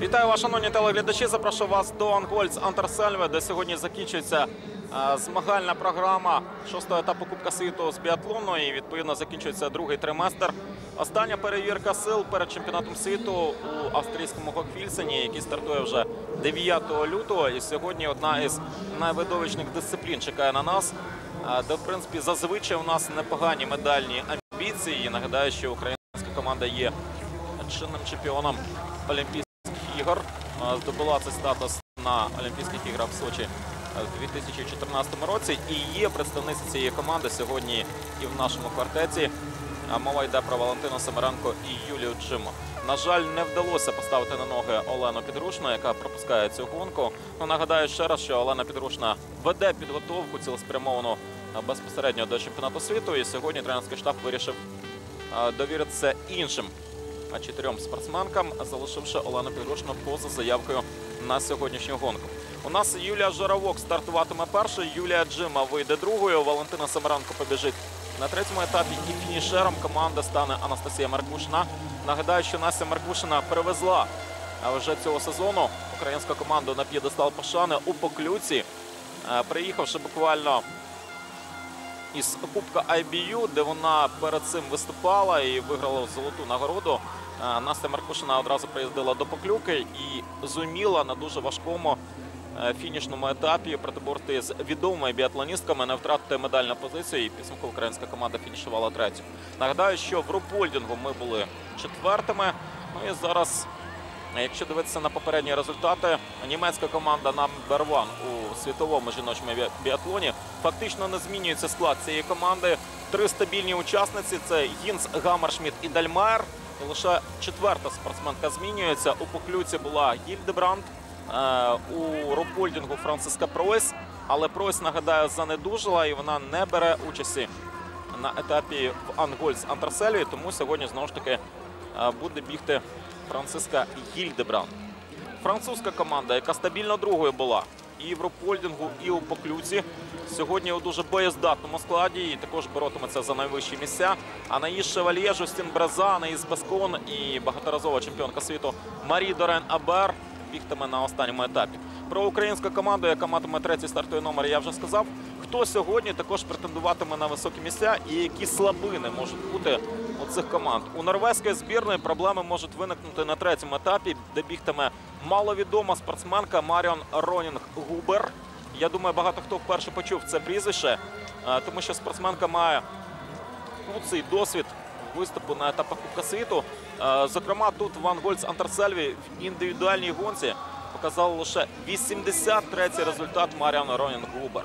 Вітаю вас, шановні телеглядачі. Запрошую вас до Ангольц Антарсельве, де сьогодні закінчується е, змагальна програма шостого етапу Кубка світу з біатлону. І відповідно закінчується другий триместр. Остання перевірка сил перед чемпіонатом світу у австрійському Гокфільсені, який стартує вже 9 лютого. І сьогодні одна із найвидовищних дисциплін чекає на нас, е, де в принципі зазвичай у нас непогані медальні амбіції. І нагадаю, що українська команда є чинним чемпіоном Олімпійських ігор. Е, Здобула цей статус на Олімпійських іграх в Сочі е, в 2014 році. І є представниця цієї команди сьогодні і в нашому квартеті. А Мова йде про Валентину Семеренко і Юлію Джимо. На жаль, не вдалося поставити на ноги Олену Підрушну, яка пропускає цю гонку. Ну, нагадаю ще раз, що Олена Підрушна веде підготовку цілеспрямовану е, безпосередньо до чемпіонату світу. І сьогодні тренерський штаб вирішив е, довіритися іншим чотирьом спортсменкам, залишивши Олену Підрушну поза заявкою на сьогоднішню гонку. У нас Юлія Жоровок стартуватиме першою, Юлія Джима вийде другою, Валентина Семеранко побіжить на третьому етапі і фінішером команди стане Анастасія Маркушина. Нагадаю, що Настя Маркушина перевезла вже цього сезону українську команду на п'єдестал пошани у Поклюці, приїхавши буквально із Кубка IBU, де вона перед цим виступала і виграла золоту нагороду. Е, Настя Маркушина одразу приїздила до Поклюки і зуміла на дуже важкому е, фінішному етапі протиборти з відомими біатлоністками, не втратити медальну позицію. І підсумку українська команда фінішувала третю. Нагадаю, що в рупольдингу ми були четвертими. Ну і зараз Якщо дивитися на попередні результати, німецька команда number one у світовому жіночому біатлоні фактично не змінюється склад цієї команди. Три стабільні учасниці це Гінс, Гаммершміт і Дальмайер. І лише четверта спортсменка змінюється. У поклюці була Гільдебранд, е, у рупольдингу Франциска Пройс. Але Пройс, нагадаю, занедужила і вона не бере участі на етапі в Ангольц Антрасельві. Тому сьогодні знову ж таки е, буде бігти Франциска Гільдебран. Французька команда, яка стабільно другою була і в Рупольдінгу, і у поклюці. Сьогодні у дуже боєздатному складі і також боротиметься за найвищі місця. Анаїс Шевальє, Жустін Бреза, Анаїс Бескон і багаторазова чемпіонка світу Марі Дорен Абер бігтиме на останньому етапі. Про українську команду, яка матиме третій стартовий номер, я вже сказав. Хто сьогодні також претендуватиме на високі місця і які слабини можуть бути у цих команд? У норвезької збірної проблеми можуть виникнути на третьому етапі, де бігтиме маловідома спортсменка Маріон Ронінг Губер. Я думаю, багато хто вперше почув це прізвище, е, тому що спортсменка має куций досвід виступу на етапах Кубка світу. Е, Зокрема, тут в Ангольц Антарсельві в індивідуальній гонці показав лише 83-й результат Маріан Ронінг Губер.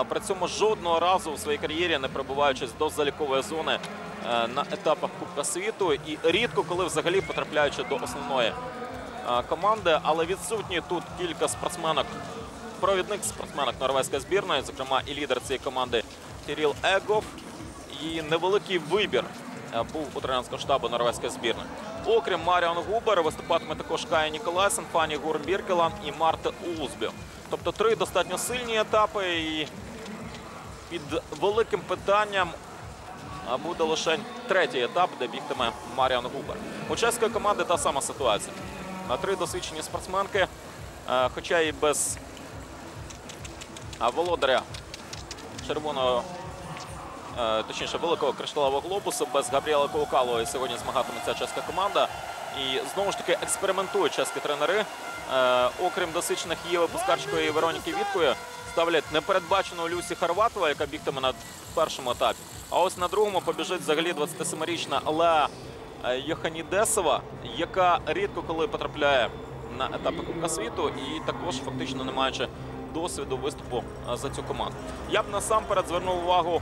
Е, При цьому жодного разу у своїй кар'єрі не перебуваючись до залікової зони е, на етапах Кубка світу і рідко коли взагалі потрапляючи до основної команди, але відсутні тут кілька спортсменок, провідних спортсменок норвезької збірної, зокрема і лідер цієї команди Кирил Егов. І невеликий вибір був у тренерського штабу норвезької збірної. Окрім Маріон Губер, виступатиме також Кая Ніколайсен, Фані Гур Біркелан і Марта Узбі. Тобто три достатньо сильні етапи. І під великим питанням буде лише третій етап, де бігтиме Маріан Губер. У чеської команди та сама ситуація. На три досвідчені спортсменки, е, хоча і без володаря червоного, е, точніше, великого кришталевого глобусу, без Габріела Коукалова сьогодні змагатиметься чеська команда. І знову ж таки експериментують чеські тренери. Е, окрім досвідчених Єви Пускарчикої і Вероніки Віткої, ставлять непередбачену Люсі Харватова, яка бігтиме на першому етапі. А ось на другому побіжить взагалі 27-річна Леа е, Йоханідесова, яка рідко коли потрапляє на етапи Кубка світу і також фактично не маючи досвіду виступу е, за цю команду. Я б насамперед звернув увагу е,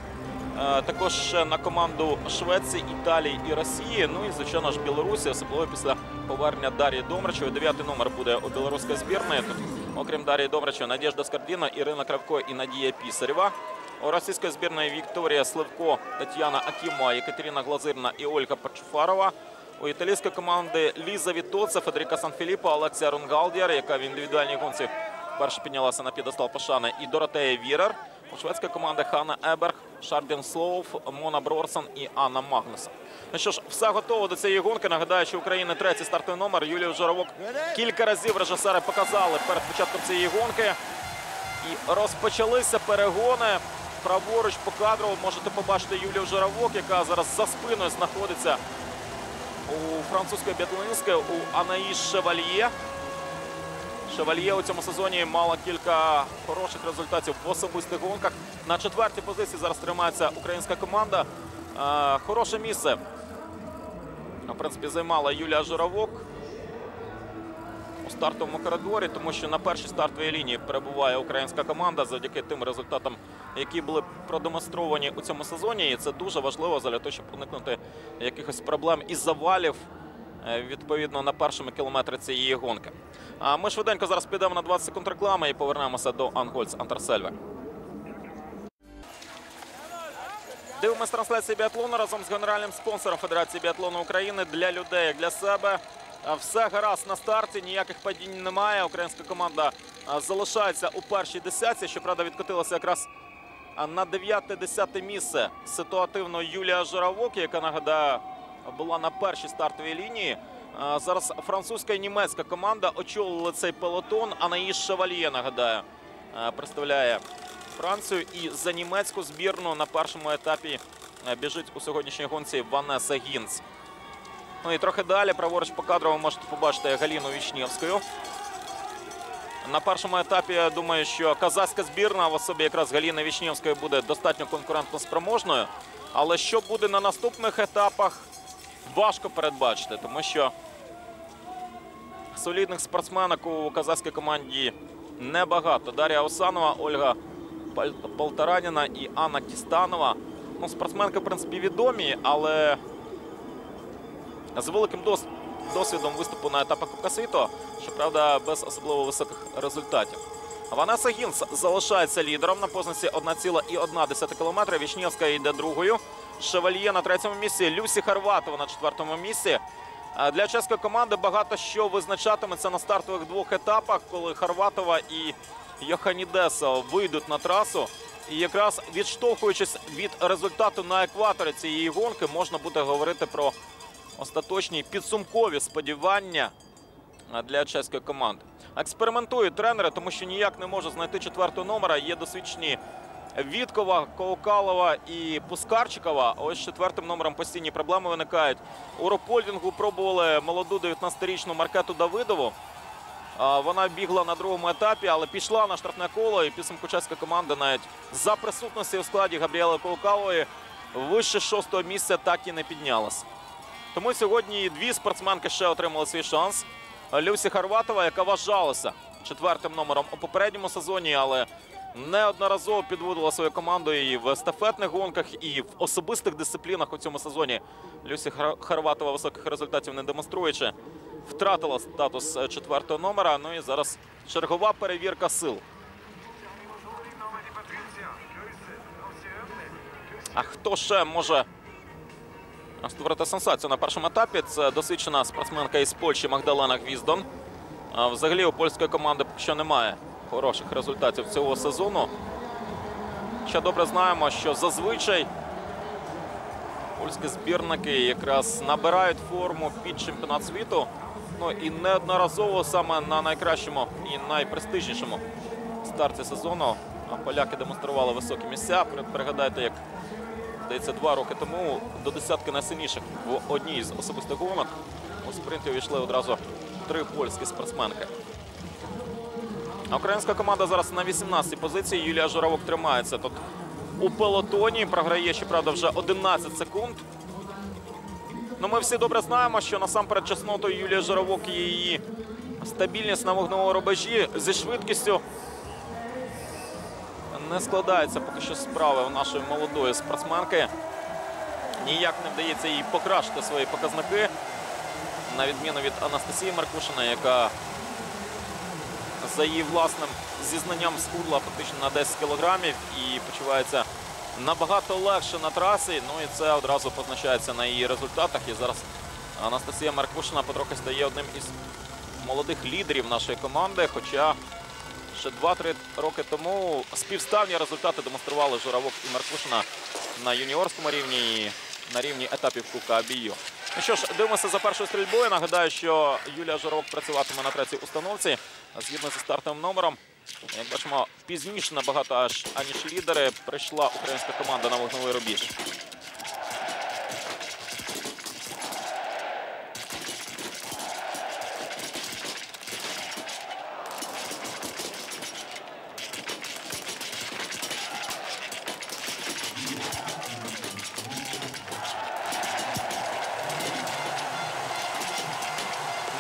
також на команду Швеції, Італії і Росії. Ну і звичайно ж Білорусі, особливо після повернення Дар'ї Домрачевої. Дев'ятий номер буде у білоруської збірної. Тут, окрім Дар'ї Домрачевої, Надєжда Скардіна, Ірина Кривко і Надія Пісарєва. У російської збірної Вікторія Слівко, Тетяна Акімова, Екатерина Глазиріна і Ольга Подчуфарова. У італійської команди Ліза Віттоцці, Федеріка Санфіліппо, Алексія Рунггальдьє, яка в індивідуальній гонці вперше піднялася на п'єдестал пошани, і Доротея Вірер. У шведської команди Ханна Еберг, Шардін Слуф, Мона Брорсон і Анна Магнусон. Ну що ж, все готово до цієї гонки. Нагадаю, що України третій стартовий номер. Юлію Журавок кілька разів режисери показали перед початком цієї гонки. І розпочалися перегони. Праворуч по кадру можете побачити Юлію Журавок, яка зараз за спиною знаходиться у французької біатлоністки, у Анаїс Шевальє. Шевальє у цьому сезоні мала кілька хороших результатів в особистих гонках. На четвертій позиції зараз тримається українська команда. Е, Хороше місце. В принципі, займала Юлія Журавок у стартовому коридорі, тому що на першій стартовій лінії перебуває українська команда завдяки тим результатам, які були продемонстровані у цьому сезоні. І це дуже важливо для того, щоб уникнути якихось проблем і завалів відповідно на першому кілометрі цієї гонки. А ми швиденько зараз підемо на 20 секунд реклами і повернемося до Ангольц Антерсельве. Дивимось трансляцію біатлону разом з генеральним спонсором Федерації біатлону України для людей, для себе. Все гаразд на старті, ніяких падінь немає. Українська команда залишається у першій десятці. Щоправда, відкотилася якраз на 9-10 місце ситуативно Юлія Журавок, яка нагадаю була на першій стартовій лінії. Зараз французька і німецька команда очолили цей пелотон. Анаїс Шевальє, нагадаю, представляє Францію. І за німецьку збірну на першому етапі е, біжить у сьогоднішній гонці Ванеса Гінц. Ну і трохи далі, праворуч по кадру, ви можете побачити Галіну Вічнєвську. На першому етапі я думаю, що казахська збірна в особі якраз Галіни Вічнєвської буде достатньо конкурентно спроможною. Але що буде на наступних етапах, важко передбачити, тому що солідних спортсменок у казахській команді небагато. Дар'я Осанова, Ольга Полтараніна і Анна Кістанова. Ну, спортсменки, в принципі, відомі, але з великим дос- досвідом виступу на етапах Кубка світу, щоправда, без особливо високих результатів. Ванеса Гінс залишається лідером на позиції 1,1 км. Вічнєвська йде другою. Шевальє на третьому місці. Люсі Харватова на четвертому місці. Для чеської команди багато що визначатиметься на стартових двох етапах, коли Харватова і Йоханідеса вийдуть на трасу. І якраз відштовхуючись від результату на екваторі цієї гонки, можна буде говорити про остаточні підсумкові сподівання для чеської команди. Експериментують тренери, тому що ніяк не може знайти четвертого номера. Є досвідчені Віткова, Коукалова і Пускарчикова. Ось четвертим номером постійні проблеми виникають. У Ропольдингу пробували молоду 19-річну Маркету Давидову. Вона бігла на другому етапі, але пішла на штрафне коло. І підсумку чеська команда навіть за присутності у складі Габріели Коукалової вище шостого місця так і не піднялася. Тому сьогодні дві спортсменки ще отримали свій шанс. Люсі Харватова, яка вважалася четвертим номером у попередньому сезоні, але неодноразово підводила свою команду і в естафетних гонках, і в особистих дисциплінах у цьому сезоні. Люсі Хар- Харватова високих результатів не демонструючи, втратила статус е, четвертого номера. Ну і зараз чергова перевірка сил. А хто ще може створити сенсацію на першому етапі? Це досвідчена спортсменка із Польщі Магдалена Гвіздон. Взагалі у польської команди поки що немає хороших результатів цього сезону. Ще добре знаємо, що зазвичай польські збірники якраз набирають форму під чемпіонат світу. Ну і неодноразово саме на найкращому і найпрестижнішому старті сезону поляки демонстрували високі місця. Пригадайте, як здається, два роки тому до десятки найсильніших в одній з особистих гонок у спринті увійшли одразу три польські спортсменки. Українська команда зараз на 18-й позиції. Юлія Журавок тримається тут у пелотоні. Програє, щоправда, вже 11 секунд. Ну, ми всі добре знаємо, що насамперед чеснотою Юлія Журавок і її стабільність на вогневому рубежі зі швидкістю не складаються поки що справи у нашої молодої спортсменки. Ніяк не вдається їй покращити свої показники, на відміну від Анастасії Маркушина, яка за її власним зізнанням схудла фактично на 10 кілограмів і почувається набагато легше на трасі. Ну і це одразу позначається на її результатах. І зараз Анастасія Маркушина потрохи стає одним із молодих лідерів нашої команди. Хоча Ще 2-3 роки тому співставні результати демонстрували Журавок і Маркушина на юніорському рівні і на рівні етапів Кубка Абію. Ну що ж, дивимося за першою стрільбою. Нагадаю, що Юлія Журавок працюватиме на третій установці згідно зі стартовим номером. Як бачимо, пізніше набагато аж аніж лідери прийшла українська команда на вогневий рубіж.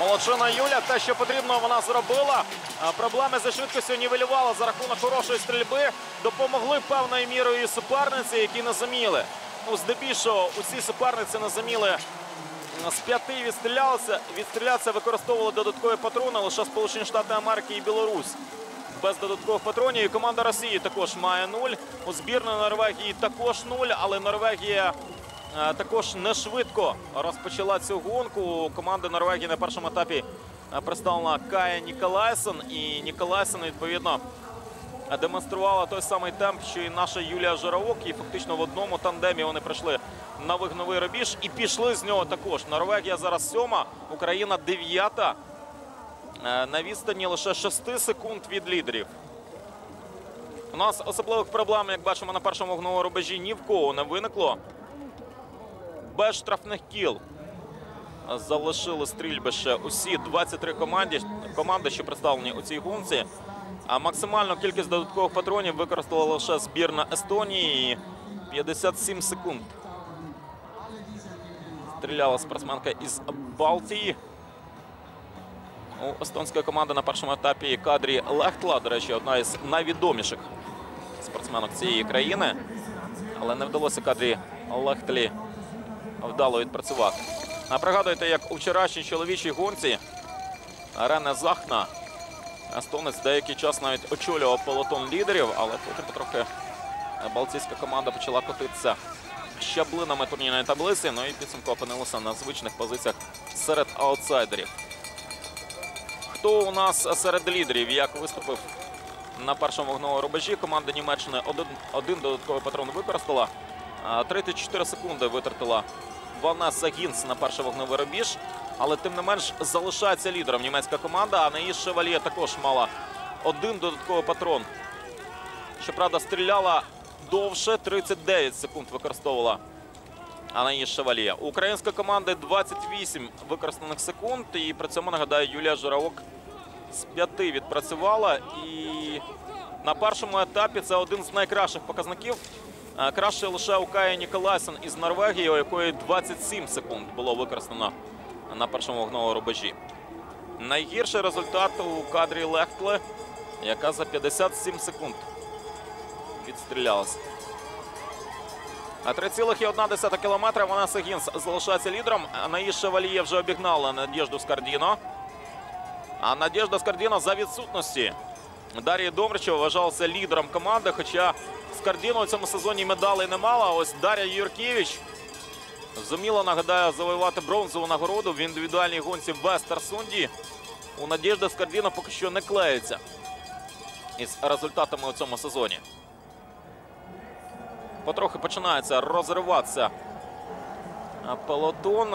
Молодшина Юля, те, що потрібно, вона зробила. Проблеми зі швидкістю нівелювала за рахунок хорошої стрільби. Допомогли певною мірою і суперниці, які не заміли. Ну, здебільшого усі суперниці не заміли. З п'яти відстрілялися, відстрілятися використовували додаткові патрони лише Сполучені Штати Америки і Білорусь. Без додаткових патронів. І команда Росії також має нуль. У збірної Норвегії також нуль, але Норвегія Також не швидко розпочала цю гонку. Команда Норвегії на першому етапі е, представлена Кая Ніколайсен. І Ніколайсен, відповідно, е, демонструвала той самий темп, що і наша Юлія Журавок. І фактично в одному тандемі вони прийшли на вигновий рубіж і пішли з нього також. Норвегія зараз сьома, Україна дев'ята. Е, На відстані лише 6 секунд від лідерів. У нас особливих проблем, як бачимо, на першому вогновому рубежі ні в кого не виникло без штрафних кіл. Залишили стрільби ще усі 23 команди, команди, що представлені у цій гонці. А максимальну кількість додаткових патронів використала лише збірна Естонії. 57 секунд. Стріляла спортсменка із Балтії. У естонської команди на першому етапі кадрі Лехтла, до речі, одна із найвідоміших спортсменок цієї країни. Але не вдалося кадрі Лехтлі вдало відпрацювати. А пригадуєте, як у вчорашній чоловічій гонці Рене Захна, естонець деякий час навіть очолював полотон лідерів, але потім потрохи балтійська команда почала котитися щаблинами турнірної таблиці, ну і підсумку опинилася на звичних позиціях серед аутсайдерів. Хто у нас серед лідерів? Як виступив на першому вогневому рубежі? Команда Німеччини один, один додатковий патрон використала. А, 34 секунди витратила Ванеса Гінс на перший вогневий рубіж. Але тим не менш залишається лідером німецька команда. А Наїс Шевальє також мала один додатковий патрон. Щоправда, стріляла довше 39 секунд використовувала Анаїс Шевальє. У української команди 28 використаних секунд. І при цьому нагадаю, Юлія Журавок з п'яти відпрацювала. І на першому етапі це один з найкращих показників. Краще лише у Каї Ніколайсен із Норвегії, у якої 27 секунд було використано на першому вогновому рубежі. Найгірший результат у кадрі Лехтле, яка за 57 секунд відстрілялася. А 3,1 кілометра Ванеса Гінс залишається лідером. Анаїс Шевальє вже обігнала Надєжду Скардіно. А Надєжда Скардіно за відсутності Дар'ї Домричева вважався лідером команди, хоча Скардіно у цьому сезоні медалей не мала. Ось Дар'я Юркевич зуміла, нагадаю, завоювати бронзову нагороду в індивідуальній гонці в Вестерсунді. У Надєжди Скардіно поки що не клеїться із результатами у цьому сезоні. Потрохи починається розриватися пелотон.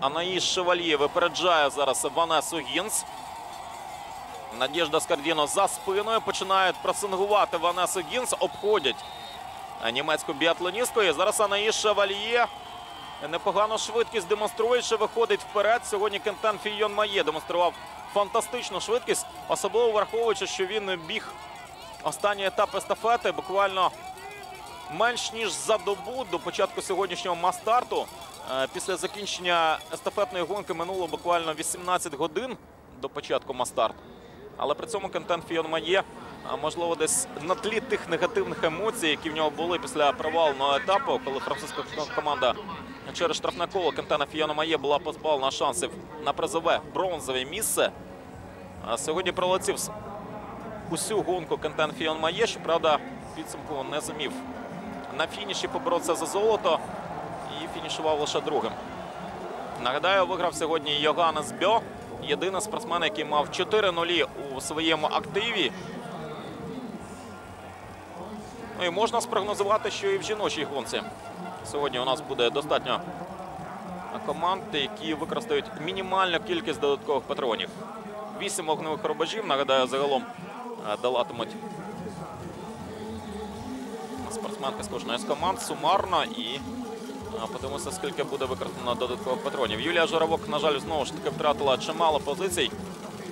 Анаїс Шевальє випереджає зараз Ванесу Гінс. Надєжда Скардіно за спиною починають пресингувати Ванесу Гінс, обходять німецьку біатлоністку. І зараз Анаїс Шевальє непогану швидкість демонструє, що виходить вперед. Сьогодні Кентен Фійон Має демонстрував фантастичну швидкість, особливо враховуючи, що він біг останній етап естафети буквально менш ніж за добу до початку сьогоднішнього мастарту. Е, Після закінчення естафетної гонки минуло буквально 18 годин до початку мастарту. Але при цьому Кентен Фіон Має, а, можливо, десь на тлі тих негативних емоцій, які в нього були після провального етапу, коли французька команда через штрафне коло Кентена Фіона Має була позбавлена шансів на призове бронзове місце. Сьогодні пролетів усю гонку Кентен Фіон Має, щоправда, підсумку не зумів на фініші поборотися за золото і фінішував лише другим. Нагадаю, виграв сьогодні Йоганнес Бьо єдиний спортсмен, який мав 4 нулі у своєму активі. Ну і можна спрогнозувати, що і в жіночій гонці. Сьогодні у нас буде достатньо команд, які використають мінімальну кількість додаткових патронів. Вісім вогневих рубежів, нагадаю, загалом е, долатимуть спортсменки з кожної з команд сумарно і подивимося, скільки буде використано додаткових патронів. Юлія Журавок, на жаль, знову ж таки втратила чимало позицій.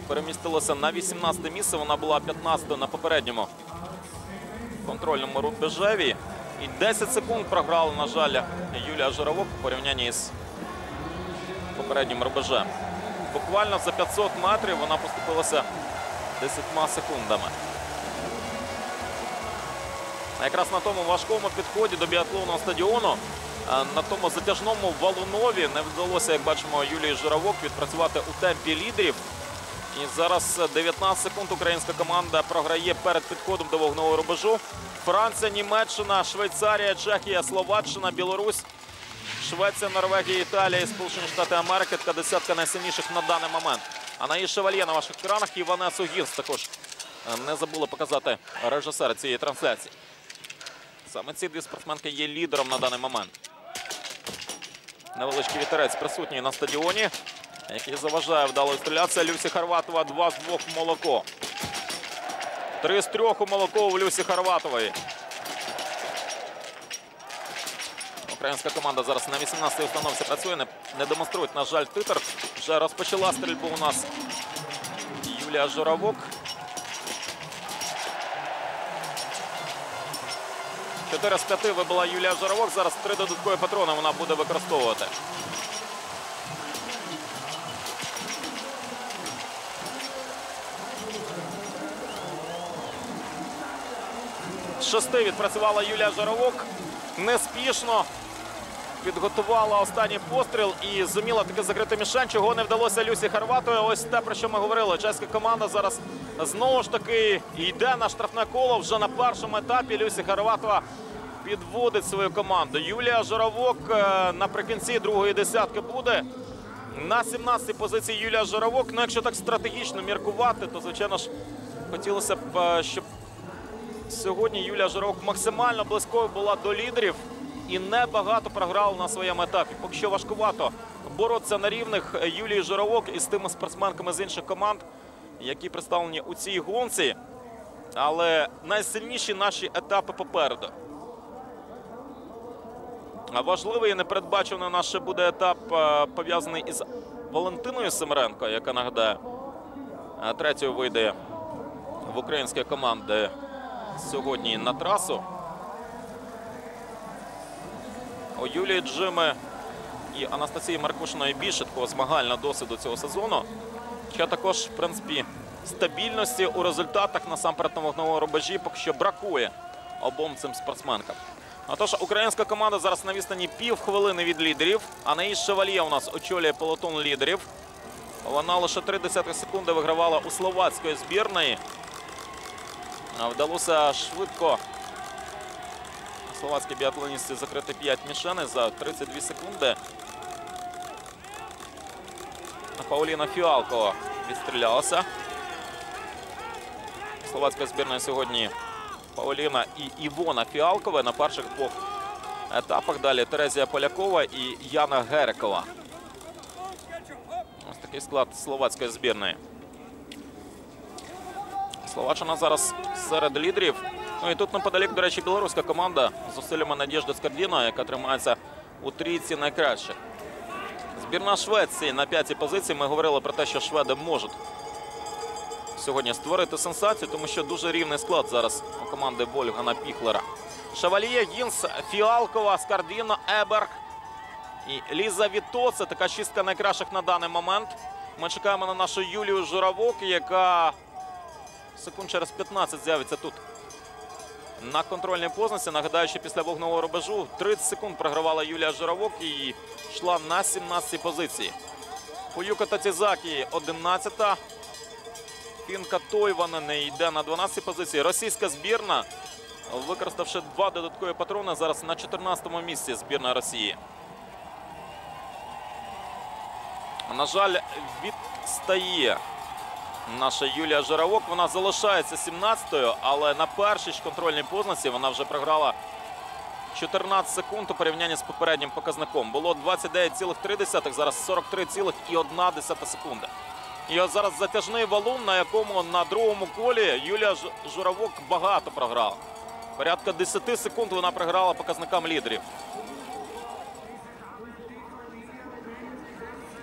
Перемістилася на 18 місце. Вона була 15 на попередньому контрольному рубежеві. І 10 секунд програла, на жаль, Юлія Журавок у порівнянні з попереднім рубежем. Буквально за 500 метрів вона поступилася 10 секундами. А Якраз на тому важкому підході до біатлонного стадіону, на тому затяжному валунові не вдалося, як бачимо, Юлії Журавок відпрацювати у темпі лідерів. І зараз 19 секунд українська команда програє перед підходом до вогневого рубежу. Франція, Німеччина, Швейцарія, Чехія, Словаччина, Білорусь, Швеція, Норвегія, Італія і Сполучені Штати Америки. Така десятка найсильніших на даний момент. Анаїс Шевальє на ваших екранах і Ванесу Гірс також е, не забули показати режисера цієї трансляції. Саме ці дві спортсменки є лідером на даний момент. Невеличкий вітерець присутній на стадіоні, який заважає вдалою стріляція. Люсі Харватова 2 з 2 в молоко. 3 з 3 у молоко у Люсі Харватової. Українська команда зараз на 18-й установці працює. Не, не демонструють, на жаль, титр. Вже розпочала стрільбу у нас Юлія Журавок. 4 з 5 вибила Юлія Жаровок. Зараз три додаткові патрони вона буде використовувати. З шести відпрацювала Юлія Журавок. Неспішно підготувала останній постріл і зуміла таки закрити мішень, чого не вдалося Люсі Харватові. Ось те, про що ми говорили. Чеська команда зараз знову ж таки йде на штрафне коло вже на першому етапі. Люсі Харватова підводить свою команду. Юлія Журавок е, наприкінці другої десятки буде. На 17-й позиції Юлія Журавок. Ну, якщо так стратегічно міркувати, то звичайно ж хотілося б, е, щоб сьогодні Юлія Журавок максимально близькою була до лідерів і небагато програла на своєму етапі. Поки що важкувато боротися на рівних Юлії Журавок із тими спортсменками з інших команд, які представлені у цій гонці. Але найсильніші наші етапи попереду. Важливий і непередбачений ще буде етап е, пов'язаний із Валентиною Семеренко, яка нагадаю, е, третьою вийде в української команди сьогодні на трасу. У Юлії Джими і Анастасії Маркушиної більше такого змагального досвіду цього сезону. Хоча також, в принципі, стабільності у результатах насамперед на вогневому рубежі поки що бракує обом цим спортсменкам. Отож, українська команда зараз на відстані пів хвилини від лідерів. Анаїс Шевальє у нас очолює полотон лідерів. Вона лише 30 секунди вигравала у словацької збірної. Вдалося швидко словацькій біатлоністі закрити 5 мішени за 32 секунди. Пауліна Фіалкова відстрілялася. Словацька збірна сьогодні Пауліна і Івона Фіалкова на перших двох етапах. Далі Терезія Полякова і Яна Герикова. Ось такий склад словацької збірної. Словаччина зараз серед лідерів. Ну і тут неподалік, до речі, білоруська команда з зусиллями Надіжди Скардіна, яка тримається у трійці найкращих. Збірна Швеції на п'ятій позиції. Ми говорили про те, що шведи можуть сьогодні створити сенсацію, тому що дуже рівний склад зараз у команди Вольгана Піхлера. Шевальє, Гінс, Фіалкова, Скардіно, Еберг і Ліза Віто. Це така шістка найкращих на даний момент. Ми чекаємо на нашу Юлію Журавок, яка секунд через 15 з'явиться тут. На контрольній познаці. Нагадаю, що після вогневого рубежу 30 секунд програвала Юлія Журавок і йшла на 17-й позиції. Поюка Тацізакі 11-та. Фінка Тойванен йде на 12-й позиції. Російська збірна, використавши два додаткові патрони, зараз на 14-му місці збірна Росії. На жаль, відстає наша Юлія Жиравок. Вона залишається 17-ю, але на першій ж контрольній познаці вона вже програла 14 секунд у порівнянні з попереднім показником. Було 29,3, зараз 43,1 секунди. І от зараз затяжний валун, на якому на другому колі Юлія Журавок багато програла. Порядка 10 секунд вона програла показникам лідерів.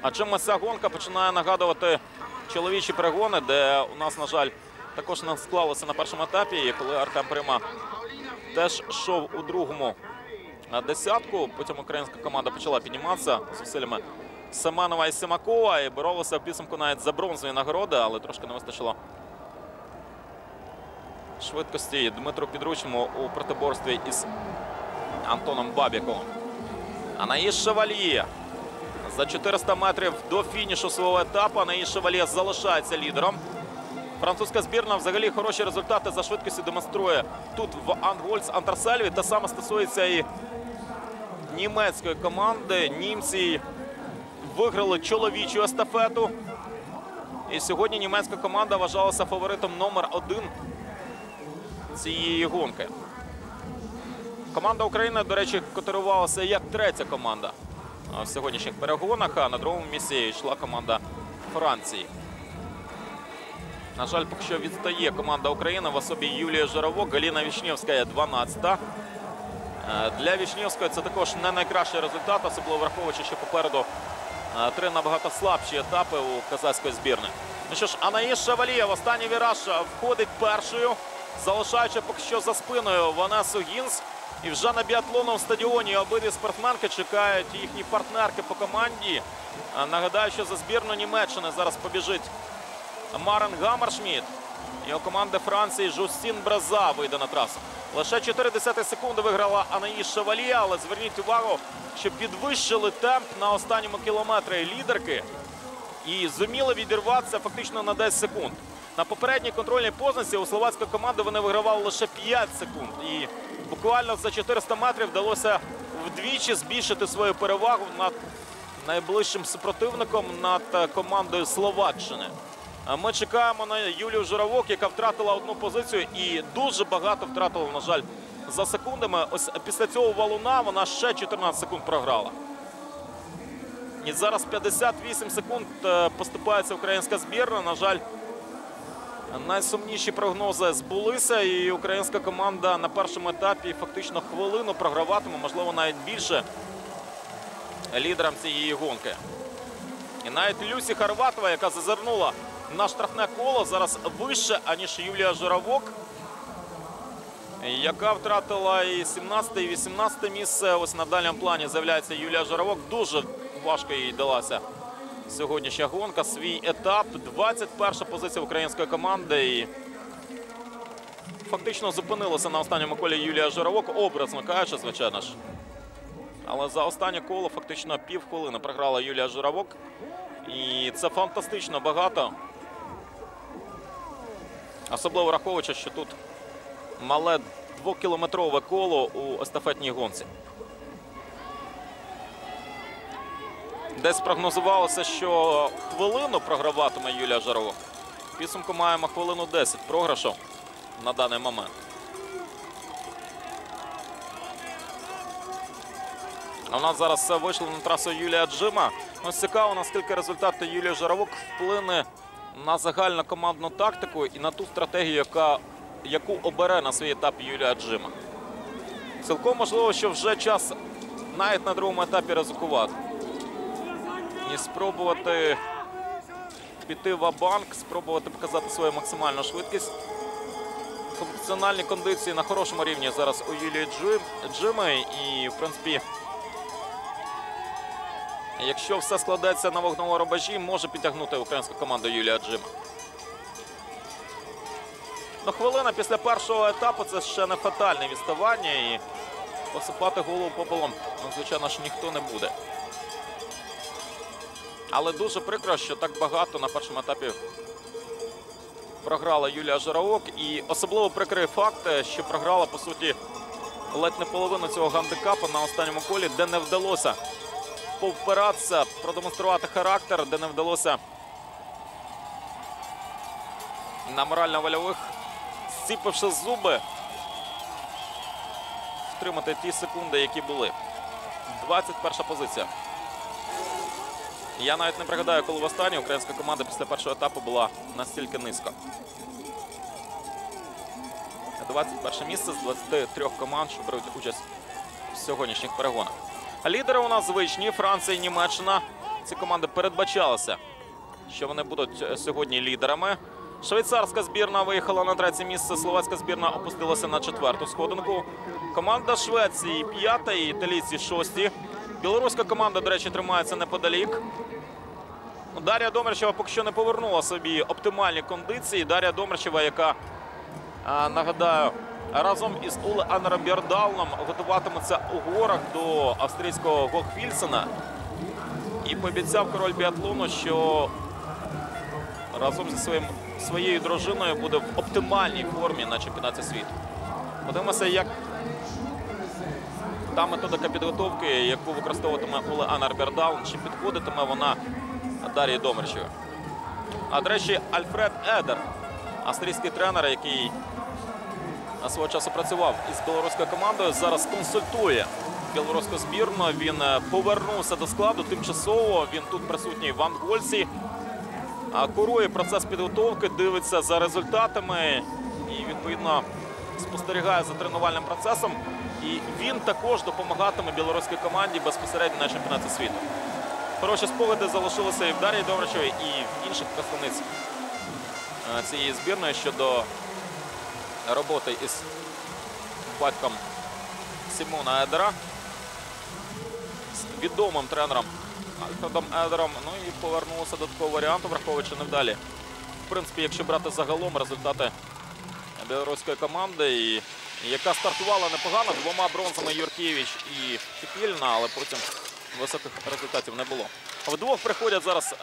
А чимось ця гонка починає нагадувати чоловічі перегони, де у нас, на жаль, також не склалося на першому етапі. І коли Артем Прима теж йшов у другому е, десятку, потім українська команда почала підніматися з зусиллями Семенова і Симакова і боролися в підсумку навіть за бронзові нагороди, але трошки не вистачило швидкості Дмитру Підручному у протиборстві із Антоном Бабіковим. Анаїс Шевальє за 400 метрів до фінішу свого етапу. Анаїс Шевальє залишається лідером. Французька збірна взагалі хороші результати за швидкістю демонструє тут в Ангольц Антарсельві. Те саме стосується і німецької команди. Німці виграли чоловічу естафету. І сьогодні німецька команда вважалася фаворитом номер один цієї гонки. Команда України, до речі, котирувалася як третя команда в сьогоднішніх перегонах. А на другому місці йшла команда Франції. На жаль, поки що відстає команда України в особі Юлія Жировок, Галіна Вішнєвська 12-та. Е, Для Вішнєвської це також не найкращий результат, особливо враховуючи, що попереду е, три набагато слабші етапи у казахської збірної. Ну що ж, Анаїс Шавалія останній віраж е, входить першою, залишаючи поки що за спиною Ванесу Гінс. І вже на біатлонному стадіоні обидві спортсменки чекають їхні партнерки по команді. Нагадаю, що за збірну Німеччини зараз побіжить Марен Гаммершміт. Його команда Франції Жустін Браза вийде на трасу. Лише 4 десяти секунди виграла Анаїс Шевалія, але зверніть увагу, що підвищили темп на останньому кілометрі лідерки і зуміли відірватися фактично на 10 секунд. На попередній контрольній познаці у словацької команди вони вигравали лише 5 секунд. І буквально за 400 метрів вдалося вдвічі збільшити свою перевагу над найближчим супротивником над е, командою Словаччини. Ми чекаємо на Юлію Журавок, яка втратила одну позицію і дуже багато втратила, на жаль, за секундами. Ось після цього валуна вона ще 14 секунд програла. І зараз 58 секунд е, поступається українська збірна. На жаль, найсумніші прогнози збулися, і українська команда на першому етапі фактично хвилину програватиме, можливо, навіть більше лідерам цієї гонки. І навіть Люсі Харватова, яка зазирнула на штрафне коло, зараз вище, аніж Юлія Журавок, яка втратила і 17 і 18 місце. Ось на дальньому плані з'являється Юлія Журавок. Дуже важко їй далася сьогоднішня гонка. Свій етап. 21 позиція української команди. І фактично зупинилася на останньому колі Юлія Журавок. Образно кажучи, звичайно ж. Але за останнє коло фактично півхвилини програла Юлія Журавок. І це фантастично багато. Особливо враховуючи, що тут мале двокілометрове коло у естафетній гонці. Десь прогнозувалося, що хвилину програватиме Юлія. В підсумку маємо хвилину 10 програшу на даний момент. А у нас зараз вийшла на трасу Юлія Джима. Ось цікаво, наскільки результат Юлії Жаровок вплине на загальну командну тактику і на ту стратегію, яка, яку обере на свій етап Юлія Джима. Цілком можливо, що вже час навіть на другому етапі ризикувати. І спробувати піти в банк спробувати показати свою максимальну швидкість. Функціональні кондиції на хорошому рівні зараз у Юлії Джим, Джими. І, в принципі, Якщо все складеться на вогневому рубежі, може підтягнути українську команду Юлія Джима. Ну, хвилина після першого етапу це ще не фатальне відставання і посипати голову попелом, звичайно ж, ніхто не буде. Але дуже прикро, що так багато на першому етапі програла Юлія Жиравок. І особливо прикрий факт, що програла, по суті, ледь не половину цього гандикапу на останньому колі, де не вдалося повпиратися, продемонструвати характер, де не вдалося на морально-вольових, зціпивши зуби, втримати ті секунди, які були. 21 позиція. Я навіть не пригадаю, коли в останній українська команда після першого етапу була настільки низько. 21 місце з 23 команд, що беруть участь в сьогоднішніх перегонах. Лідери у нас звичні Франція і Німеччина. Ці команди передбачалися, що вони будуть е, сьогодні лідерами. Швейцарська збірна виїхала на третє місце. Словацька збірна опустилася на четверту сходинку. Команда Швеції п'ята і італійці шості. Білоруська команда, до речі, тримається неподалік. Дар'я Домерчева поки що не повернула собі оптимальні кондиції. Дар'я Домерчева, яка а, нагадаю, разом із Оле Анером Бєрдалном готуватиметься у горах до австрійського Гохфільсена. І пообіцяв король біатлону, що разом зі своїм, своєю дружиною буде в оптимальній формі на чемпіонаті світу. Подивимося, як та методика підготовки, яку використовуватиме Оле Ейнар Бйорндален, чи підходитиме вона Дар'ї Домрачевій. А до речі, Альфред Едер, австрійський тренер, який свого часу працював із білоруською командою, зараз консультує білоруську збірну. Він е, повернувся до складу тимчасово. Він тут присутній в Ангольці. Курує процес підготовки, дивиться за результатами і відповідно спостерігає за тренувальним процесом. І він також допомагатиме білоруській команді безпосередньо на чемпіонаті світу. Хороші спогади залишилися і в Дар'ї Доврачовій, і в інших представниць е, цієї збірної щодо роботи із батьком Сімона Едера, з відомим тренером Альфредом Едером. Ну і повернулося до такого варіанту, враховуючи невдалі. В принципі, якщо брати загалом результати білоруської команди, і, яка стартувала непогано двома бронзами Юркевич і Фіпільна, але потім високих результатів не було. Вдвох приходять зараз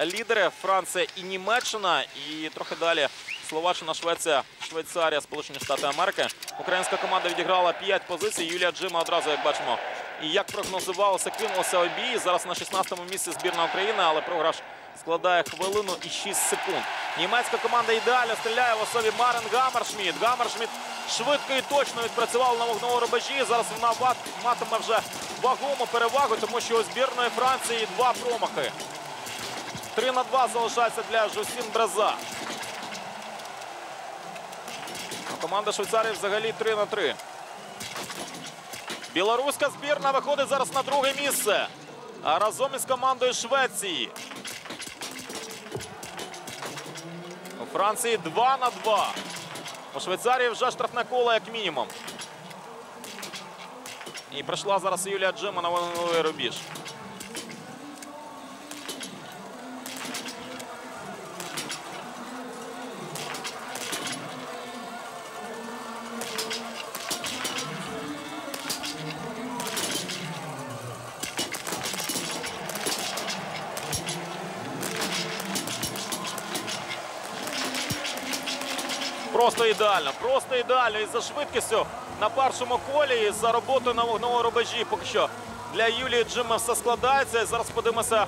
лідери Франція і Німеччина. І трохи далі Словаччина, Швеція, Швейцарія, Сполучені Штати Америки. Українська команда відіграла 5 позицій. Юлія Джима одразу, як бачимо, і як прогнозувалося, кинулося у бій. Зараз на 16-му місці збірна України, але програш складає хвилину і 6 секунд. Німецька команда ідеально стріляє в особі Марен Гаммершміт. Гаммершміт швидко і точно відпрацював на вогневому рубежі. Зараз вона матиме вже вагому перевагу, тому що у збірної Франції два промахи. 3 на 2 залишається для Жусін Бреза. Команда Швейцарії взагалі 3 на 3. Білоруська збірна виходить зараз на друге місце. Разом із командою Швеції. У Франції 2 на 2. У Швейцарії вже штрафне коло як мінімум. І прийшла зараз Юлія Джима на вогневий рубіж. Просто ідеально, просто ідеально. І за швидкістю на першому колі, і за роботою на вогневому рубежі. Поки що для Юлії Джима все складається. І зараз подивимося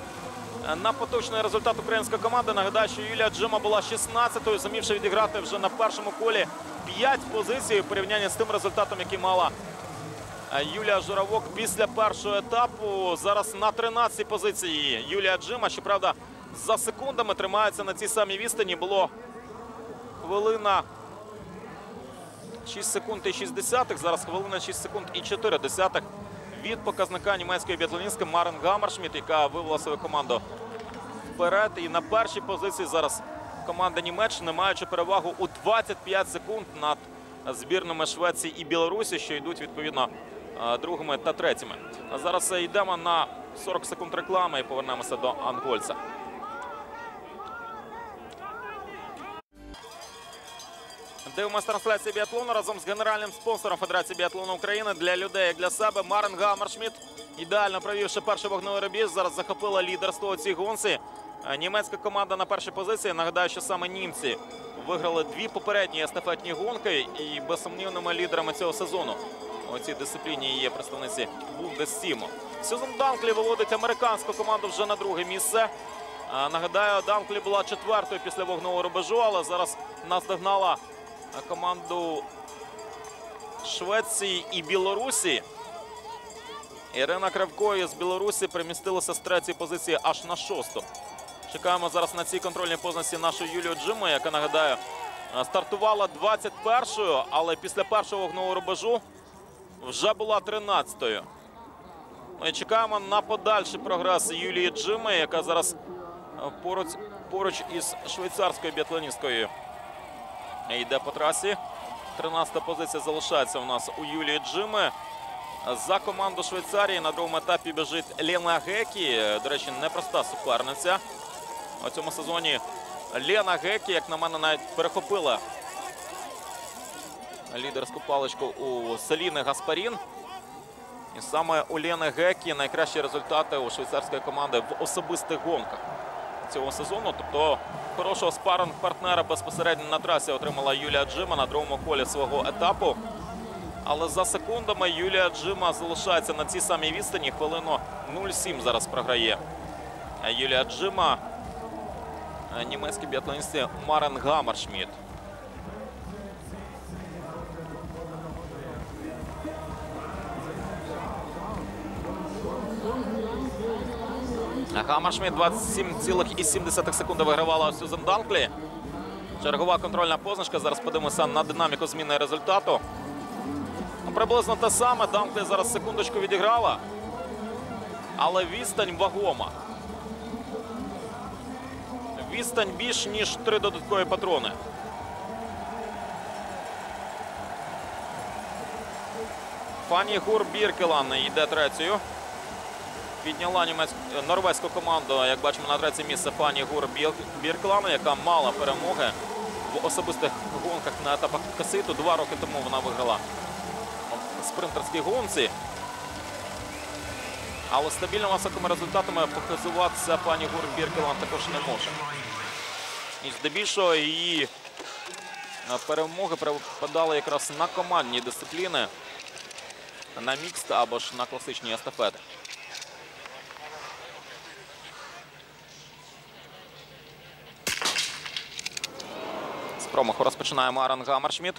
е, на поточний результат української команди. Нагадаю, що Юлія Джима була 16-ю, зумівши відіграти вже на першому колі 5 позицій у порівнянні з тим результатом, який мала е, Юлія Журавок після першого етапу. Зараз на 13-й позиції Юлія Джима. Щоправда, за секундами тримається на цій самій відстані. Було хвилина 6 секунд і 6 десятих. Зараз хвилина 6 секунд і 4 десятих від показника німецької біатлоністки Марен Гаммершміт, яка вивела свою команду вперед. І на першій позиції зараз команда Німеччини, маючи перевагу у 25 секунд над збірними Швеції і Білорусі, що йдуть відповідно е, другими та третіми. А зараз йдемо на 40 секунд реклами і повернемося до Ангольця. Дивимося трансляцію біатлону разом з генеральним спонсором Федерації біатлону України для людей, як для себе. Марен Гаммершміт, ідеально провівши перший вогневий рубіж, зараз захопила лідерство у цій гонці. Е, Німецька команда на першій позиції. Нагадаю, що саме німці виграли дві попередні естафетні гонки і безсумнівними лідерами цього сезону. У цій дисципліні є представниці Бундестіму. Сюзан Данклі виводить американську команду вже на друге місце. Нагадаю, Данклі була четвертою після вогнового рубежу, але зараз наздогнала команду Швеції і Білорусі. Ірина Кравко із Білорусі перемістилася з третьої позиції аж на шосту. Чекаємо зараз на цій контрольній позиції нашу Юлію Джиму, яка нагадаю стартувала 21-ю, але після першого вогнового рубежу вже була 13-ю. Ну і чекаємо на подальший прогрес Юлії Джими, яка зараз поруч, поруч із швейцарською біатлоністкою йде по трасі. 13-та позиція залишається у нас у Юлії Джими. За команду Швейцарії на другому етапі біжить Лена Гекі. До речі, непроста суперниця. У цьому сезоні Лена Гекі, як на мене, навіть перехопила лідерську паличку у Селіни Гаспарін. І саме у Лени Гекі найкращі результати у швейцарської команди в особистих гонках цього сезону. Тобто хорошого спаринг партнера безпосередньо на трасі отримала Юлія Джима на другому колі свого етапу. Але за секундами Юлія Джима залишається на цій самій відстані. Хвилину 0-7 зараз програє. Юлія Джима, німецький біатлоністи Марен Гаммершмідт. Гаммершмідт 27,7 секунди вигравала у Сюзан Данклі. Чергова контрольна позначка. Зараз подивимося на динаміку зміни результату. Ну, приблизно те саме. Данклі зараз секундочку відіграла. Але відстань вагома. Відстань більш ніж три додаткові патрони. Фані Гур Біркелан йде третьою. Підняла німецьку норвезьку команду, як бачимо, на третє місце пані Гур Біркелан, яка мала перемоги в особистих гонках на етапах каситу. Два роки тому вона виграла спринтерській гонці. Але стабільними високими результатами показуватися пані Гур Біркелан також не може. І здебільшого її е, перемоги припадали якраз на командні дисципліни, на мікст або ж на класичні естафети. Промаху розпочинає Маран Гаммершмідт.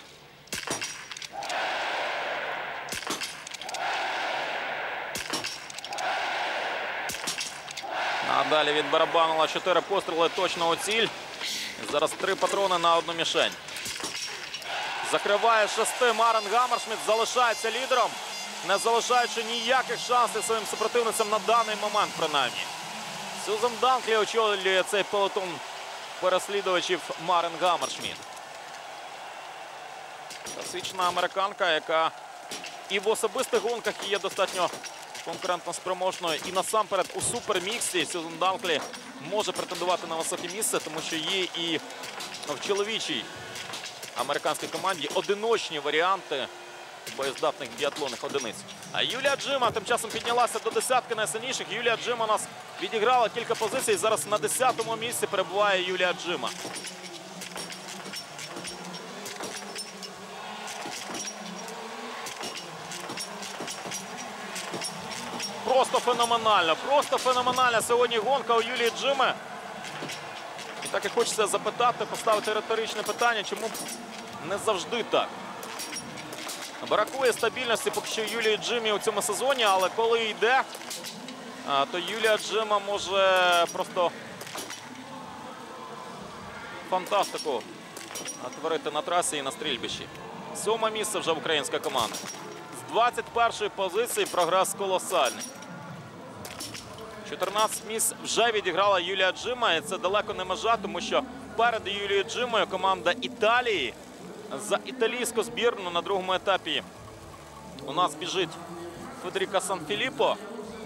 А далі від барабанила 4 постріли точно у ціль. Зараз три патрони на одну мішень. Закриває шести Марен Гаммершмідт, залишається лідером, не залишаючи ніяких шансів своїм супротивницям на даний момент, принаймні. Сюзан Данклі очолює цей пелотон переслідувачів Марен Гаммершмідт. Класична американка, яка і в особистих гонках є достатньо конкурентно спроможною. І насамперед у суперміксі Сюзан Данклі може претендувати на високе місце, тому що є і в чоловічій американській команді одиночні варіанти боєздатних біатлонних одиниць. А Юлія Джима тим часом піднялася до десятки найсильніших. Юлія Джима у нас відіграла кілька позицій. Зараз на 10-му місці перебуває Юлія Джима. Просто феноменально, просто феноменальна сьогодні гонка у Юлії Джими. І так і хочеться запитати, поставити риторичне питання, чому не завжди так. Бракує стабільності поки що Юлії Джимі у цьому сезоні, але коли йде, то Юлія Джима може просто фантастику творити на трасі і на стрільбищі. Сьоме місце вже українська команда. З 21-ї позиції прогрес колосальний. 14 місць вже відіграла Юлія Джима, і це далеко не межа, тому що перед Юлією Джимою команда Італії за італійську збірну на другому етапі у нас біжить Федеріка Санфіліппо.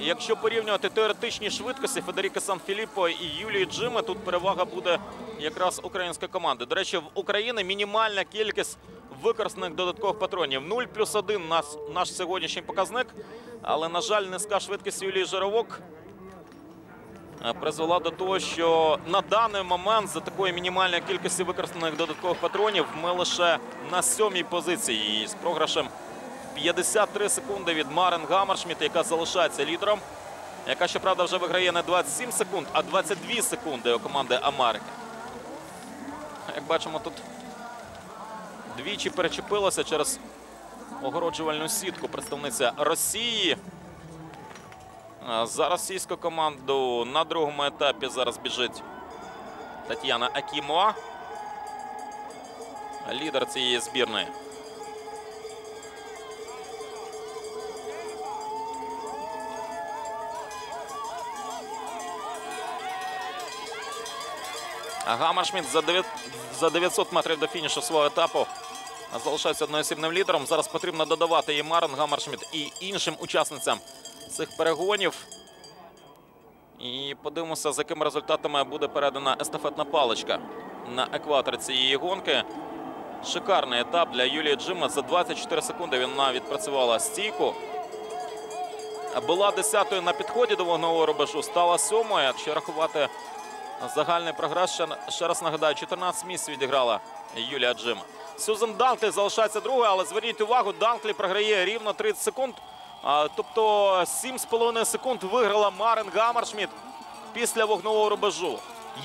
Якщо порівнювати теоретичні швидкості Федеріка Санфіліппо і Юлії Джими, тут перевага буде якраз української команди. До речі, в Україні мінімальна кількість використаних додаткових патронів. 0 плюс 1 наш, сьогоднішній показник. Але, на жаль, низька швидкість Юлії Жировок призвела до того, що на даний момент за такої мінімальної кількості використаних додаткових патронів ми лише на сьомій позиції з програшем 53 секунди від Марен Гаммершміт, яка залишається лідером. Яка, щоправда, вже виграє не 27 секунд, а 22 секунди у команди Америки. Як бачимо, тут двічі перечепилася через огороджувальну сітку представниця Росії. За російську команду на другому етапі зараз біжить Тетяна Акімова. Лідер цієї збірної. А Гаммершмідт за 9 за 900 метрів до фінішу свого етапу залишається одноосібним лідером. Зараз потрібно додавати і Марен Гаммершмідт, і іншим учасницям цих перегонів. І подивимося, з якими результатами буде передана естафетна паличка на екватор цієї гонки. Шикарний етап для Юлії Джима. За 24 секунди вона відпрацювала стійку. Була десятою на підході до вогнового рубежу, стала сьомою. Якщо рахувати загальний прогрес, ще, раз нагадаю, 14 місць відіграла Юлія Джима. Сюзан Данклі залишається другою, але зверніть увагу, Данклі програє рівно 30 секунд. Тобто 7,5 секунд виграла Марен Гаммершміт після вогнового рубежу.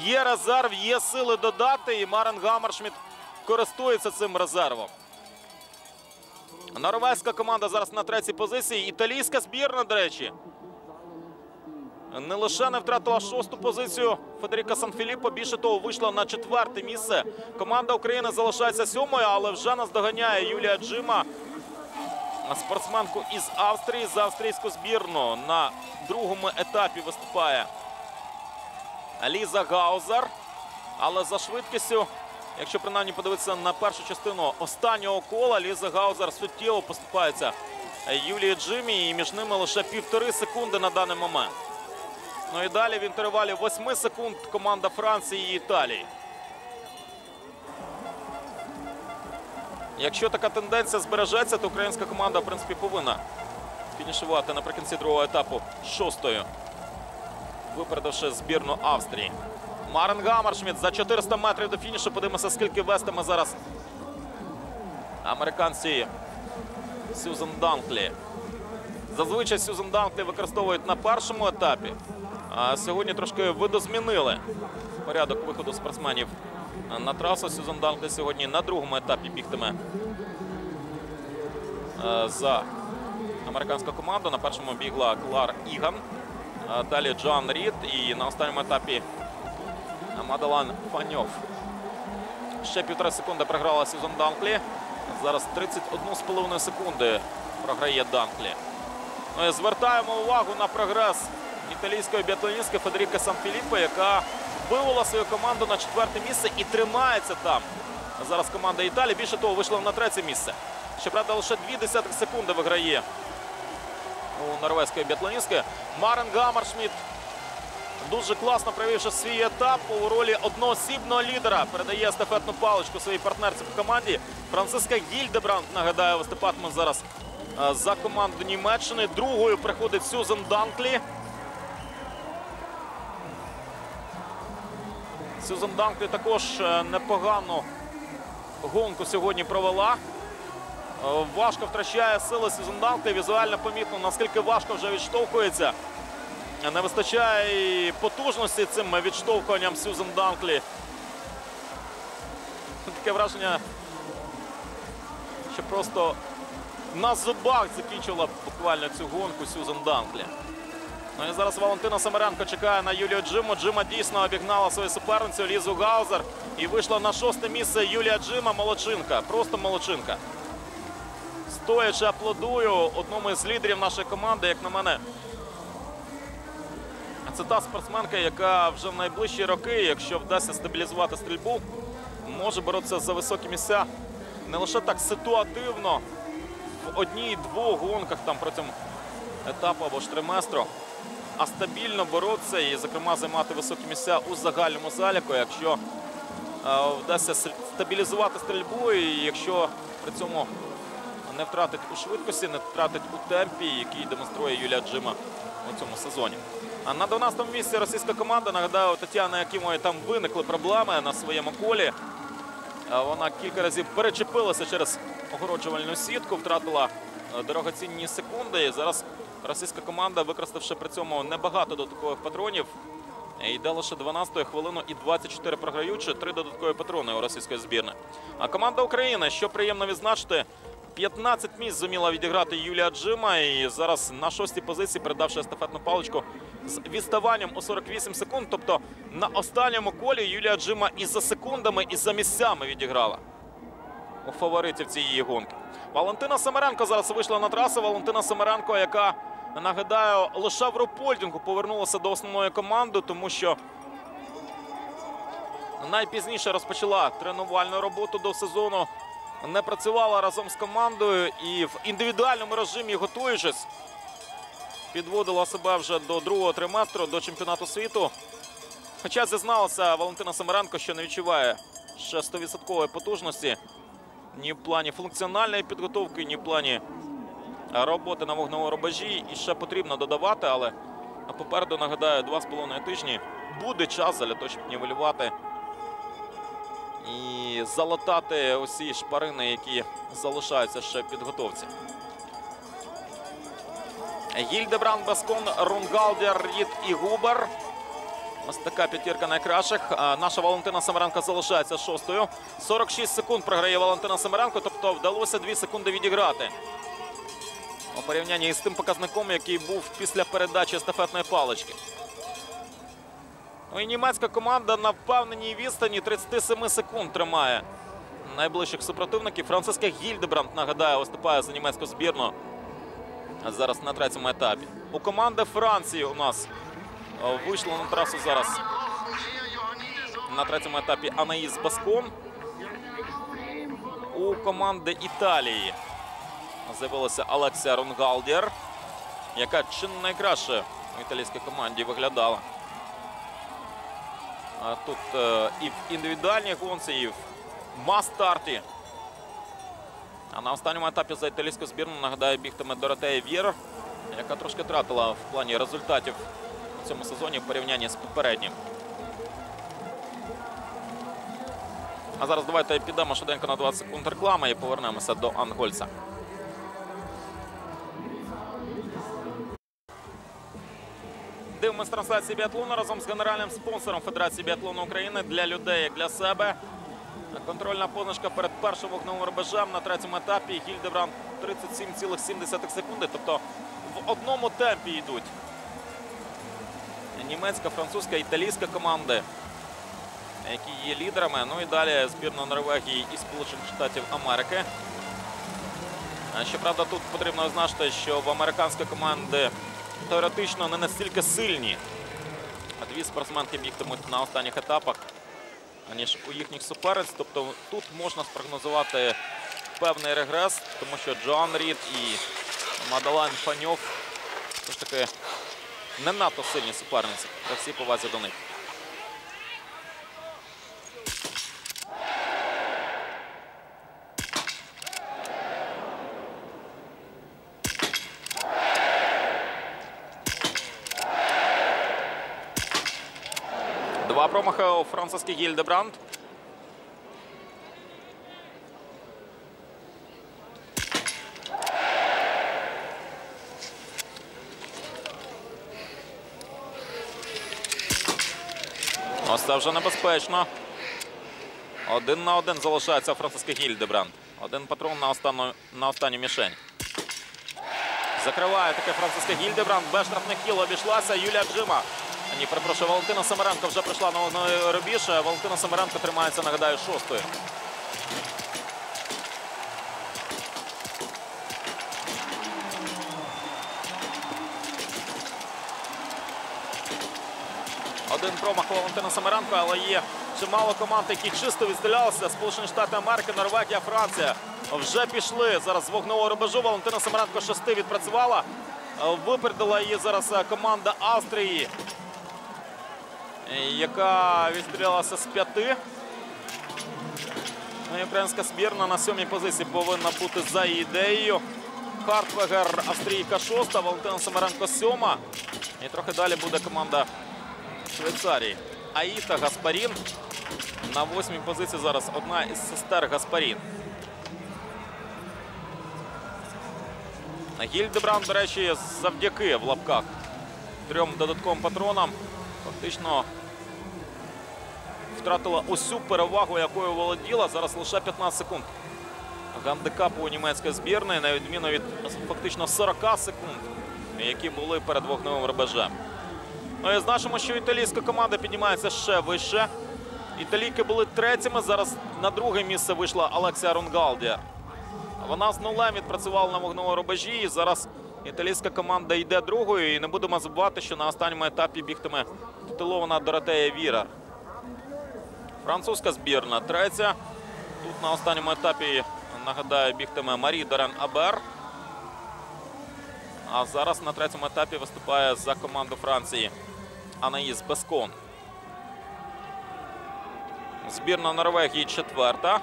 Є резерв, є сили додати, і Марен Гаммершміт користується цим резервом. Норвезька команда зараз на третій позиції. Італійська збірна, до речі, не лише не втратила шосту позицію Федеріка Санфіліппо, більше того, вийшла на четверте місце. Команда України залишається сьомою, але вже наздоганяє Юлія Джима. Спортсменку із Австрії за австрійську збірну на другому етапі виступає Ліза Гаузер. Але за швидкістю, якщо принаймні подивитися на першу частину останнього кола, Ліза Гаузер суттєво поступається Юлії Джимі. І між ними лише півтори секунди на даний момент. Ну і далі в інтервалі 8 секунд команда Франції і Італії. Якщо така тенденція збережеться, то українська команда, в принципі, повинна фінішувати наприкінці другого етапу шостою, випередивши збірну Австрії. Марен Гаммершміт за 400 метрів до фінішу. Подивимося, скільки вестиме зараз американці Сюзан Данклі. Зазвичай Сюзан Данклі використовують на першому етапі. А сьогодні трошки видозмінили порядок виходу спортсменів на трасу. Сюзан Данклі сьогодні на другому етапі бігтиме е, за американську команду. На першому бігла Клар Іган. Далі Джоан Рід. І на останньому етапі Мадалан Фаньов. Ще півтора секунди програла Сюзан Данклі. Зараз 31,5 секунди програє Данклі. Ну звертаємо увагу на прогрес італійської біатлоністки Федеріка Санфіліппо, яка вивела свою команду на четверте місце і тримається там. Зараз команда Італії. Більше того, вийшла на третє місце. Щоправда, лише дві десятих секунди виграє у норвезької біатлоністки. Марен Гаммершміт дуже класно провівши свій етап у ролі одноосібного лідера. Передає естафетну паличку своїй партнерці по команді. Франциска Гільдебранд, нагадаю, виступатиме зараз е, за команду Німеччини. Другою приходить Сюзан Данклі. Сюзан Данклі також е, непогану гонку сьогодні провела. Е, Важко втрачає сили Сюзан Данклі. Візуально помітно, наскільки важко вже відштовхується. Не вистачає і потужності цим відштовхуванням Сюзан Данклі. Таке враження, що просто на зубах закінчила буквально цю гонку Сюзан Данклі. Ну і зараз Валентина Самаренко чекає на Юлію Джиму. Джима дійсно обігнала свою суперницю Лізу Гаузер. І вийшла на шосте місце Юлія Джима. Молодчинка. Просто молодчинка. Стоячи, аплодую одному із лідерів нашої команди, як на мене. Це та спортсменка, яка вже в найближчі роки, якщо вдасться стабілізувати стрільбу, може боротися за високі місця не лише так ситуативно в одній-двох гонках там протягом етапу або ж триместру, а стабільно боротися і, зокрема, займати високі місця у загальному заліку, якщо е, вдасться стабілізувати стрільбу, і якщо при цьому не втратить у швидкості, не втратить у темпі, який демонструє Юлія Джима у цьому сезоні. На 12-му місці російська команда, нагадаю, у Тетяни там виникли проблеми на своєму колі. Е, Вона кілька разів перечепилася через огороджувальну сітку, втратила е, дорогоцінні секунди. І зараз російська команда, використавши при цьому небагато додаткових патронів, йде лише 12 хвилину і 24 програючи, три додаткові патрони у російської збірної. А команда України, що приємно відзначити, 15 місць зуміла відіграти Юлія Джима. І зараз на шостій позиції, передавши естафетну паличку з відставанням у 48 секунд. Тобто на останньому колі Юлія Джима і за секундами, і за місцями відіграла у фаворитів цієї гонки. Валентина Семеренко зараз вийшла на трасу. Валентина Семеренко, яка нагадаю, лише в Рупольдингу повернулася до основної команди, тому що найпізніше розпочала тренувальну роботу до сезону. Не працювала разом з командою і в індивідуальному режимі, готуючись, підводила себе вже до другого триместру, до чемпіонату світу. Хоча зізналася Валентина Семеренко, що не відчуває ще 100% потужності ні в плані функціональної підготовки, ні в плані роботи на вогневому рубежі. І ще потрібно додавати, але попереду, нагадаю, два з половиною тижні буде час для того, щоб нівелювати і залатати усі шпарини, які залишаються ще в підготовці. Гільдебранд, Баскон, Рунгалдер, Рід і Губер. Ось така п'ятірка найкращих. Наша Валентина Семеренко залишається шостою. 46 секунд програє Валентина Семеренко, тобто вдалося 2 секунди відіграти. У порівнянні із тим показником, який був після передачі естафетної палички. Ну і німецька команда на впевненій відстані 37 секунд тримає найближчих супротивників. Франциска Гільдебранд, нагадаю, виступає за німецьку збірну. Зараз на третьому етапі. У команди Франції у нас вийшло на трасу зараз на третьому етапі Анаїс Баскон. У команди Італії з'явилася Алексія Рунгалдєр, яка чи найкраще у італійській команді виглядала. Тут е, і в індивідуальній гонці, і в мас-старті. А на останньому етапі за італійську збірну, нагадаю, бігтиме Доротея Вєр, яка трошки втратила в плані результатів у цьому сезоні в порівнянні з попереднім. А зараз давайте підемо швиденько на 20 секунд реклами і повернемося до Ангольца. Трансляції біатлону разом з генеральним спонсором Федерації біатлону України для людей як для себе. Контрольна позначка перед першим вогневим рубежем на третьому етапі. Гільдебранд 37,7 секунди. Тобто в одному темпі йдуть. Німецька, французька, італійська команди, які є лідерами. Ну і далі збірна Норвегії і Сполучених Штатів Америки. Щоправда, тут потрібно означити, що в американської команди теоретично не настільки сильні. А дві спортсменки бігтимуть на останніх етапах, аніж у їхніх суперець. Тобто тут можна спрогнозувати певний регрес, тому що Джоан Рід і Мадалайн Фаньов все ж таки не надто сильні суперниці. При всій повазі до них. Два промахи у французький Гільдебранд. Ось це вже небезпечно. Один на один залишається французький Гільдебранд. Один патрон на останню, на останню мішень. Закриває таке французьке Гільдебранд. Без штрафних кіл обійшлася Юлія Джима. Ні, перепрошую, Валентина Семеренко вже прийшла на одної рубіж. Валентина Семеренко тримається, нагадаю, шостою. Один промах Валентина Семеренко, але є чимало команд, які чисто відстрілялися. Сполучені Штати Америки, Норвегія, Франція вже пішли. Зараз з вогневого рубежу Валентина Семеренко шести відпрацювала. Випередила її зараз е, команда Австрії, яка відстрілялася з п'яти. Ну і Українська збірна на сьомій позиції повинна бути за ідеєю. Хартвегер, Австрійка шоста, Валентина Семеренко сьома. І трохи далі буде команда Швейцарії. Аїта Гаспарін. На восьмій позиції зараз одна із сестер Гаспарін. Гільдебранд, до речі, завдяки в лапках трьом додатковим патронам фактично втратила цю перевагу, якою володіла. Зараз лише 15 секунд. Гандикапу у німецької збірної, на відміну від фактично 40 секунд, які були перед вогневим рубежем. Ну і значимо, що італійська команда піднімається ще вище. Італійки були третіми. Зараз на друге місце вийшла Алексія Рунгалдія. Вона з нулем відпрацювала на вогневому рубежі. І зараз італійська команда йде другою. І не будемо забувати, що на останньому етапі бігтиме титулована Доротея Віра. Французька збірна третя. Тут на останньому етапі, нагадаю, бігтиме Марі Дорен Абер. А зараз на третьому етапі виступає за команду Франції Анаїс Бескон. Збірна Норвегії четверта.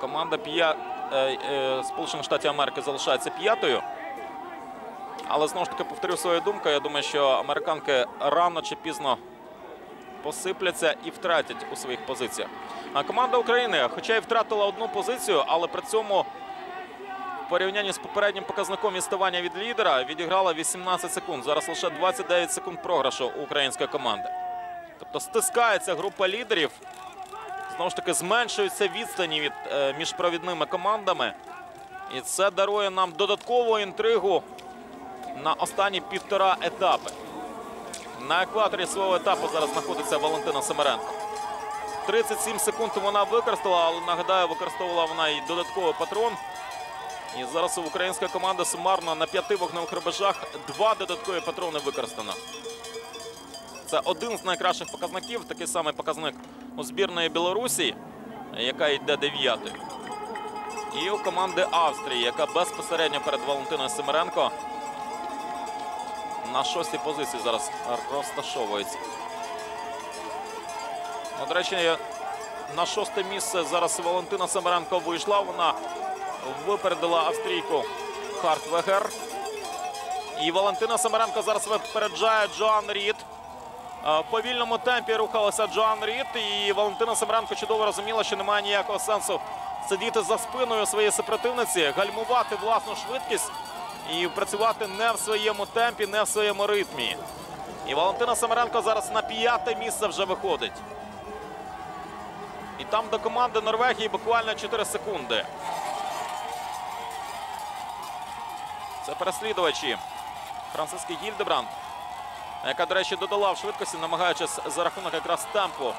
Команда е, е, Сполучених Штатів Америки залишається п'ятою. Але знову ж таки повторю свою думку. Я думаю, що американки рано чи пізно посипляться і втратять у своїх позиціях. А команда України, хоча й втратила одну позицію, але при цьому в порівнянні з попереднім показником відставання від лідера відіграла 18 секунд. Зараз лише 29 секунд програшу у української команди. Тобто стискається група лідерів. Знову ж таки, зменшуються відстані від, е, між провідними командами. І це дарує нам додаткову інтригу на останні півтора етапи. На екваторі свого етапу зараз знаходиться Валентина Семеренко. 37 секунд вона використала, але нагадаю, використовувала вона і додатковий патрон. І зараз у української команди сумарно на п'яти вогневих рубежах два додаткові патрони використано. Це один з найкращих показників. Такий самий показник у збірної Білорусі, яка йде дев'ятою. І у команди Австрії, яка безпосередньо перед Валентиною Семеренко на шостій позиції зараз розташовується. Ну, До речі, на шосте місце зараз Валентина Семеренко вийшла. Вона випередила австрійку Хартвегер. І Валентина Семеренко зараз випереджає Джоан Рід. Е, В повільному темпі рухалася Джоан Рід. І Валентина Семеренко чудово розуміла, що немає ніякого сенсу сидіти за спиною своєї супротивниці, гальмувати власну швидкість і працювати не в своєму темпі, не в своєму ритмі. І Валентина Семеренко зараз на п'яте місце вже виходить. І там до команди Норвегії буквально 4 секунди. Це переслідувачі. Франциски Гільдебранд, яка, до речі, додала в швидкості, намагаючись за рахунок якраз темпу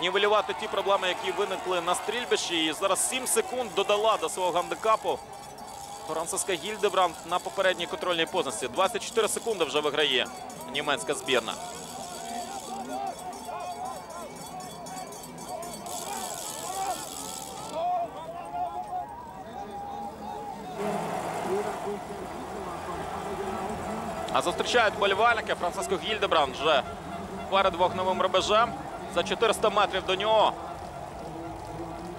нівелювати ті проблеми, які виникли на стрільбищі. І зараз 7 секунд додала до свого гандикапу. Франциска Гільдебранд на попередній контрольній позиції. 24 секунди вже виграє німецька збірна. А зустрічають болівальники. Франциско Гільдебранд вже перед вогневим рубежем. За 400 метрів до нього.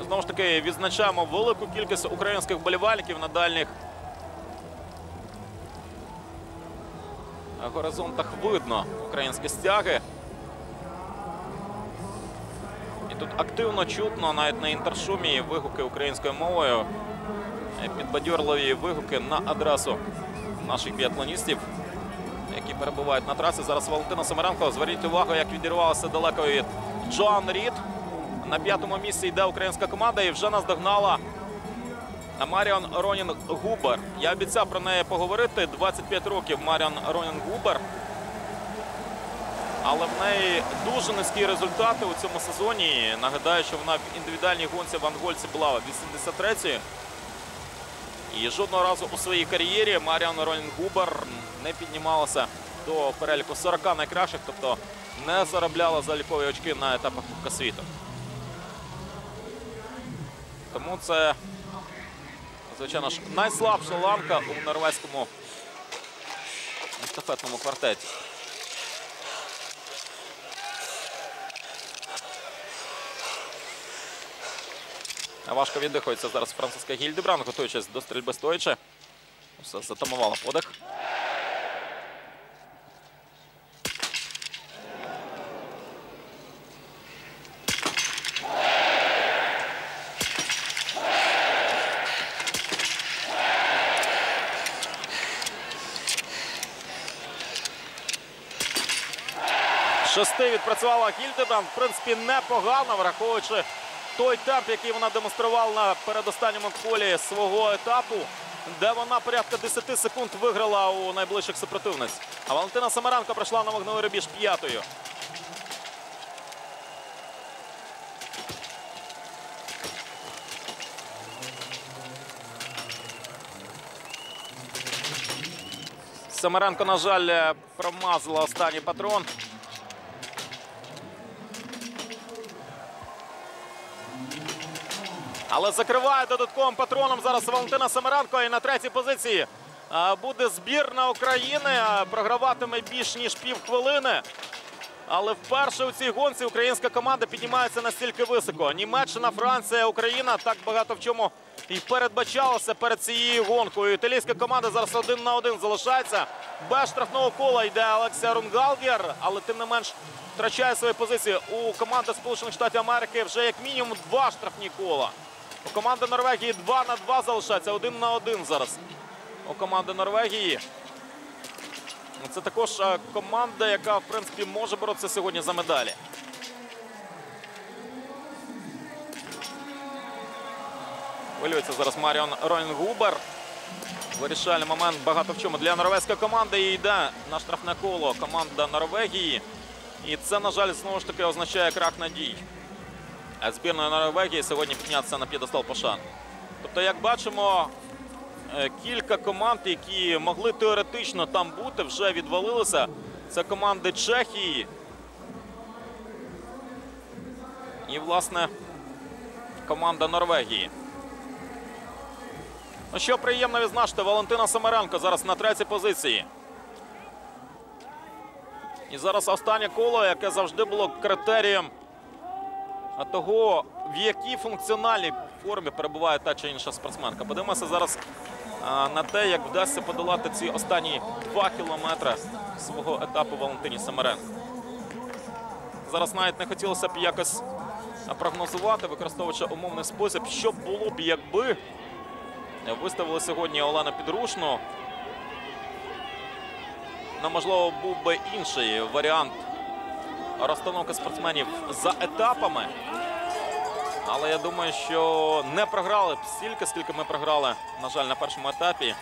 Знову ж таки, відзначаємо велику кількість українських болівальників на дальніх горизонтах видно українські стяги. І тут активно чутно, навіть на інтершумі, вигуки українською мовою. Підбадьорливі вигуки на адресу наших біатлоністів, які перебувають на трасі. Зараз Валентина Семеренко. Зверніть увагу, як відірвалася далеко від Джоан Рід. На п'ятому місці йде українська команда і вже наздогнала Маріон Ронін Губер. Я обіцяв про неї поговорити. 25 років Маріон Ронін Губер. Але в неї дуже низькі результати у цьому сезоні. Нагадаю, що вона в індивідуальній гонці в Ангольці була 83-ю. І жодного разу у своїй кар'єрі Маріон Ронін Губер не піднімалася до переліку 40 найкращих, тобто не заробляла залікові очки на етапах Кубка світу. Тому це, звичайно ж, найслабша ланка у норвезькому естафетному квартеті. Важко віддихується зараз Франциска Гільдебран, готуючись до стрільби стоячи. Затамувала подих. шести відпрацювала Гільдебранд. В принципі, непогано, враховуючи той темп, який вона демонструвала на передостанньому колі свого етапу, де вона порядка 10 секунд виграла у найближчих супротивниць. А Валентина Самаренко пройшла на вогневий рубіж п'ятою. Самаренко, на жаль, промазала останній патрон. Але закриває додатковим патроном зараз Валентина Самаренко. І на третій позиції буде збірна України. Програватиме більш ніж півхвилини. Але вперше у цій гонці українська команда піднімається настільки високо. Німеччина, Франція, Україна так багато в чому і передбачалося перед цією гонкою. Італійська команда зараз один на один залишається. Без штрафного кола йде Олексія Рунгалгер, але тим не менш втрачає свої позиції. У команди Сполучених Штатів Америки вже як мінімум два штрафні кола. У команди Норвегії 2 на 2 залишається, один на один зараз. У команди Норвегії. Це також е, команда, яка в принципі може боротися сьогодні за медалі. Хвилюється зараз Маріон Ройнгубер. Вирішальний момент багато в чому для норвезької команди. І йде на штрафне коло команда Норвегії. І це, на жаль, знову ж таки означає крах надій. А збірної Норвегії сьогодні піднятися на п'єдестал пошан. Тобто, як бачимо, е, кілька команд, які могли теоретично там бути, вже відвалилися. Це команди Чехії. І, власне, команда Норвегії. Ну що приємно відзначити, Валентина Самаренко зараз на третій позиції. І зараз останнє коло, яке завжди було критерієм того, в якій функціональній формі перебуває та чи інша спортсменка. Подивимося зараз на те, як вдасться подолати ці останні два кілометри свого етапу Валентині Самаренко. Зараз навіть не хотілося б якось прогнозувати, використовуючи умовний спосіб, що було б, якби виставили сьогодні Олену Підрушну. Ну, можливо, був би інший варіант розстановки спортсменів за етапами. Але я думаю, що не програли б стільки, скільки ми програли, на жаль, на першому етапі.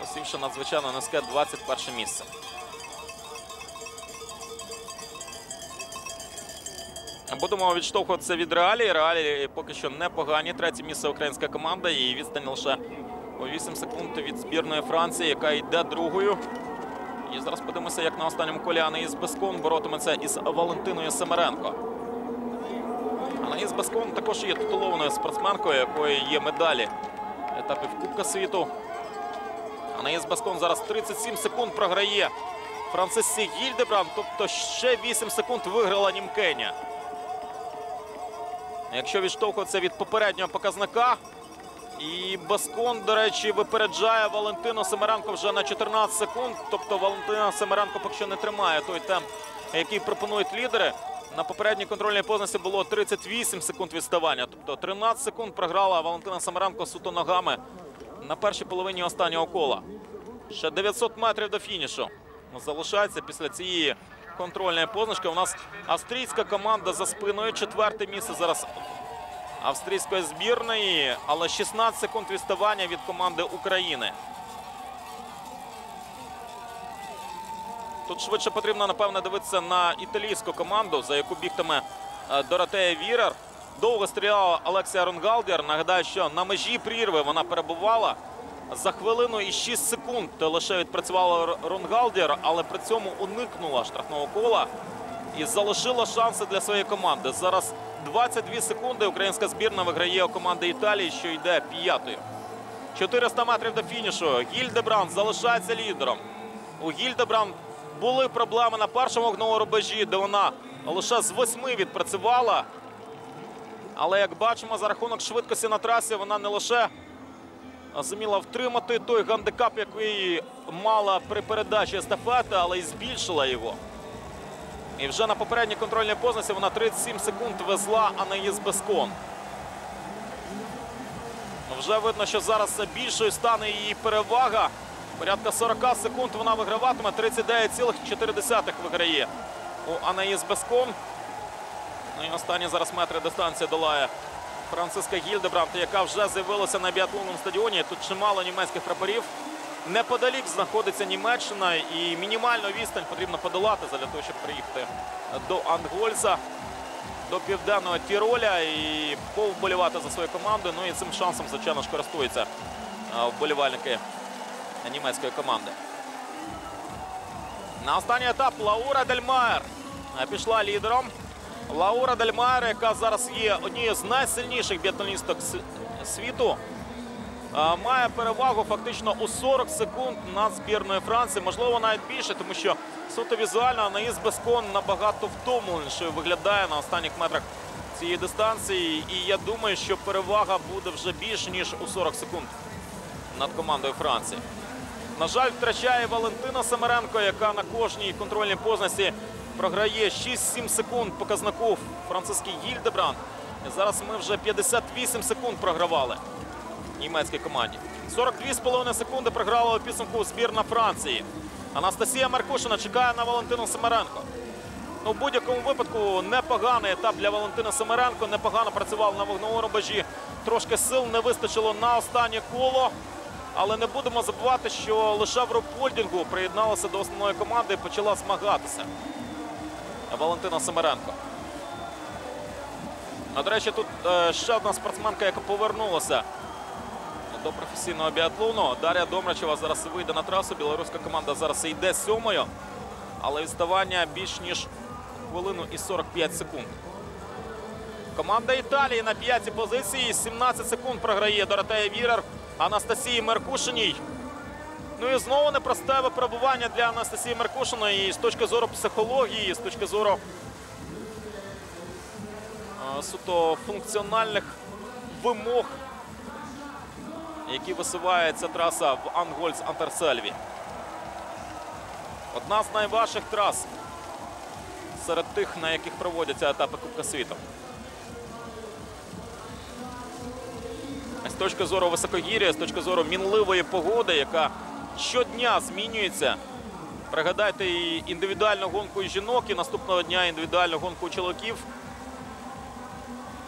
Посівши надзвичайно низьке 21 місце. Будемо відштовхуватися від реалії. Реалії поки що непогані. Третє місце українська команда. І відстань лише у 8 секунд від збірної Франції, яка йде другою. І зараз подивимося, як на останньому колі Анаїс Бескон боротиметься із Валентиною Семеренко. Анаїс Бескон також є титулованою спортсменкою, якої є медалі етапів Кубка світу. Анаїс Бескон зараз 37 секунд програє Францисі Гільдебранд, тобто ще 8 секунд виграла Німкеня. Якщо відштовхуватися від попереднього показника, і Баскон, до речі, випереджає Валентину Семеренко вже на 14 секунд. Тобто Валентина Семеренко поки що не тримає той темп, який пропонують лідери. На попередній контрольній позиції було 38 секунд відставання. Тобто 13 секунд програла Валентина Семеренко суто ногами на першій половині останнього кола. Ще 900 метрів до фінішу. Залишається після цієї контрольної позначки. У нас австрійська команда за спиною. Четверте місце зараз австрійської збірної, але 16 секунд відставання від команди України. Тут швидше потрібно, напевне, дивитися на італійську команду, за яку бігтиме е, Доротея Вірер. Довго стріляла Олексія Рунгалдер. Нагадаю, що на межі прірви вона перебувала. За хвилину і 6 секунд лише відпрацювала Рунгалдер, але при цьому уникнула штрафного кола і залишила шанси для своєї команди. Зараз 22 секунди українська збірна виграє у команди Італії, що йде п'ятою. 400 метрів до фінішу. Гільдебранд залишається лідером. У Гільдебранд були проблеми на першому вогневому рубежі, де вона лише з восьми відпрацювала. Але як бачимо, за рахунок швидкості на трасі вона не лише зуміла втримати той гандикап, який мала при передачі естафети, але й збільшила його. І вже на попередній контрольній позиції вона 37 секунд везла Анаїс Бескон. Ну, Вже видно, що зараз більшою стане її перевага Порядка 40 секунд вона виграватиме. 39,4 виграє у Анаїс Бескон. Ну і останні зараз метри дистанції долає Франциска Гільдебрант, яка вже з'явилася на біатлонному стадіоні. Тут чимало німецьких прапорів. Неподалік знаходиться Німеччина і мінімальну відстань потрібно подолати для того, щоб приїхати до Антхольца, до південного Тіроля і повболівати за свою команду. Ну і цим шансом, звичайно ж, користуються вболівальники німецької команди. На останній етап Лаура Дальмаєр е, пішла лідером. Лаура Дальмаєр, яка зараз є однією з найсильніших біатлоністок світу, має перевагу фактично у 40 секунд над збірною Франції. Можливо, навіть більше, тому що суто візуально Анаїс Бескон набагато втомленішою виглядає на останніх метрах цієї дистанції. І я думаю, що перевага буде вже більше, ніж у 40 секунд над командою Франції. На жаль, втрачає Валентина Семеренко, яка на кожній контрольній позначці програє 6-7 секунд показнику Франциски Гільдебранд. І зараз ми вже 58 секунд програвали німецькій команді. 42,5 секунди програла у підсумку збірна Франції. Анастасія Маркушина чекає на Валентину Семеренко. Ну, в будь-якому випадку непоганий етап для Валентина Семеренко. Непогано працював на вогневому рубежі. Трошки сил не вистачило на останнє коло. Але не будемо забувати, що лише в рупольдингу приєдналася до основної команди і почала змагатися. Валентина Семеренко. А, до речі, тут е, ще одна спортсменка, яка повернулася до професійного біатлону. Дар'я Домрачева зараз вийде на трасу. Білоруська команда зараз йде сьомою, але відставання більш ніж хвилину і 45 секунд. Команда Італії на п'ятій позиції. 17 секунд програє Доротея Вірер Анастасії Меркушиній. Ну і знову непросте випробування для Анастасії Меркушиної і з точки зору психології, з точки зору е, суто функціональних вимог, які висуває ця траса в Ангольц Антерсельві. Одна з найважчих трас серед тих, на яких проводяться етапи Кубка світу. З точки зору високогір'я, з точки зору мінливої погоди, яка щодня змінюється. Пригадайте і індивідуальну гонку і жінок, і наступного дня індивідуальну гонку чоловіків.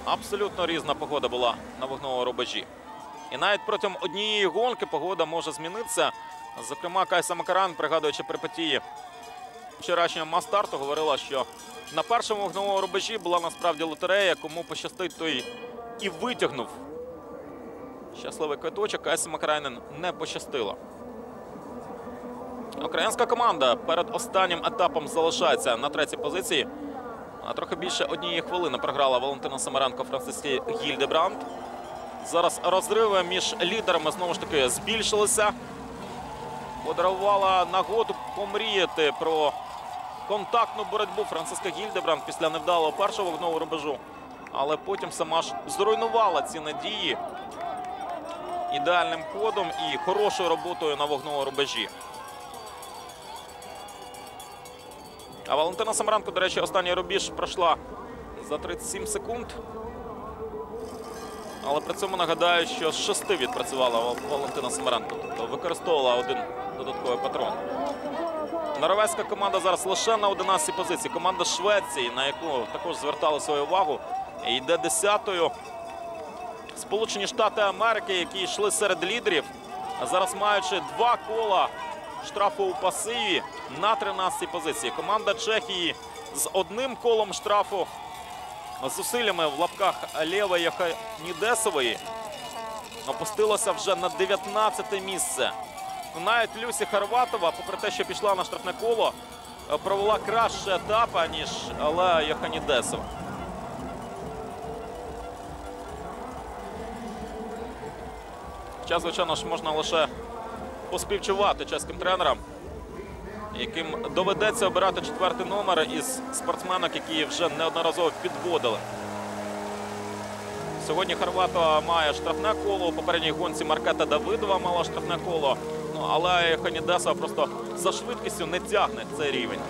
Абсолютно різна погода була на вогневому рубежі. І навіть протягом однієї гонки погода може змінитися. Зокрема, Кайса Макаран, пригадуючи перипетії вчорашнього мастарту, говорила, що на першому вогневому рубежі була насправді лотерея, кому пощастить, той і витягнув Щасливий квиточок Кайсі Макрайнен не пощастило. Українська команда перед останнім етапом залишається на третій позиції. А трохи більше однієї хвилини програла Валентина Самаренко Франциски Гільдебранд. Зараз розриви між лідерами знову ж таки збільшилися. Подарувала нагоду помріяти про контактну боротьбу Франциска Гільдебранд після невдалого першого вогневого рубежу. Але потім сама ж зруйнувала ці надії ідеальним ходом і хорошою роботою на вогневому рубежі. А Валентина Самаранко, до речі, останній рубіж пройшла за 37 секунд. Але при цьому нагадаю, що з шести відпрацювала Валентина Самаранко. Тобто використовувала один додатковий патрон. Норвезька команда зараз лише на 11 позиції. Команда Швеції, на яку також звертали свою увагу, йде десятою. Сполучені Штати Америки, які йшли серед лідерів, зараз маючи два кола штрафу у пасиві на 13-й позиції. Команда Чехії з одним колом штрафу зусиллями в лапках Лєва Яханідесової опустилася вже на 19 місце. Навіть Люсі Харватова, попри те, що пішла на штрафне коло, провела краще етапа, ніж Алея Яханідесова. Хоча, звичайно ж, можна лише поспівчувати чеським тренерам, яким доведеться обирати четвертий номер із спортсменок, які вже неодноразово підводили. Сьогодні Хорватова має штрафне коло. У попередній гонці Маркета Давидова мала штрафне коло. Ну, але Ханідесова просто за швидкістю не тягне цей рівень.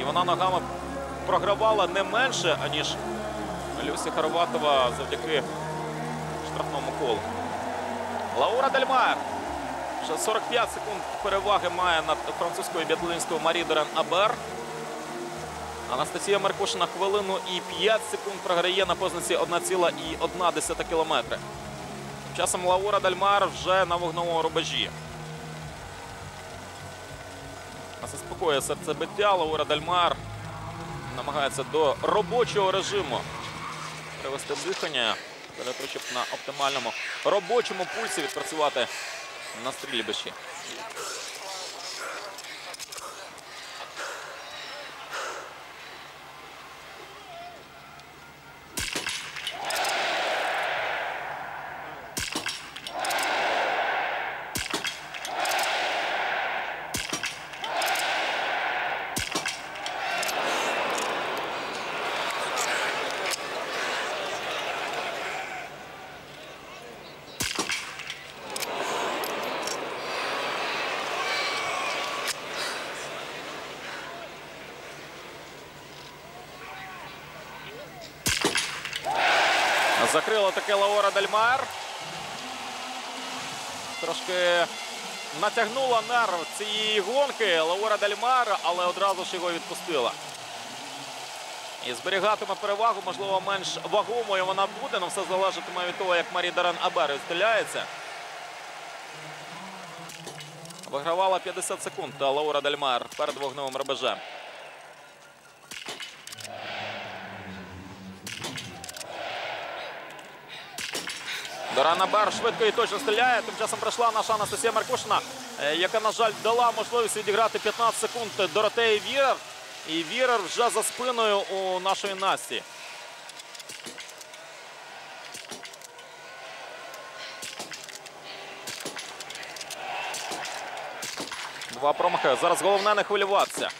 І вона ногами програвала не менше, аніж Люсі Харватова завдяки штрафному колу. Лаура Дальмаєр Вже 45 секунд переваги має над французькою біатлоністкою Марі Дорен Абер. Анастасія Меркушина хвилину і 5 секунд програє на позначці 1,1 кілометри. Часом Лаура Дальмаєр вже на вогновому рубежі. Заспокоює серцебиття. Лаура Дальмаєр намагається до робочого режиму привести дихання для того, щоб на оптимальному робочому пульсі відпрацювати на стрільбищі. Закрила таке Лаора Дельмар. Трошки натягнула нерв цієї гонки Лаура Дальмар, але одразу ж його відпустила. І зберігатиме перевагу, можливо, менш вагомою вона буде, але все залежатиме від того, як Марі Дарен Абер відстріляється. Вигравала 50 секунд Лаура Дальмар перед вогневим рубежем. Дорана Бар швидко і точно стріляє. Тим часом прийшла наша Анастасія Маркушина, е, яка, на жаль, дала можливість відіграти 15 секунд Доротеї Вірер. І Вірер вже за спиною у нашої Насті. Два промахи. Зараз головне не хвилюватися.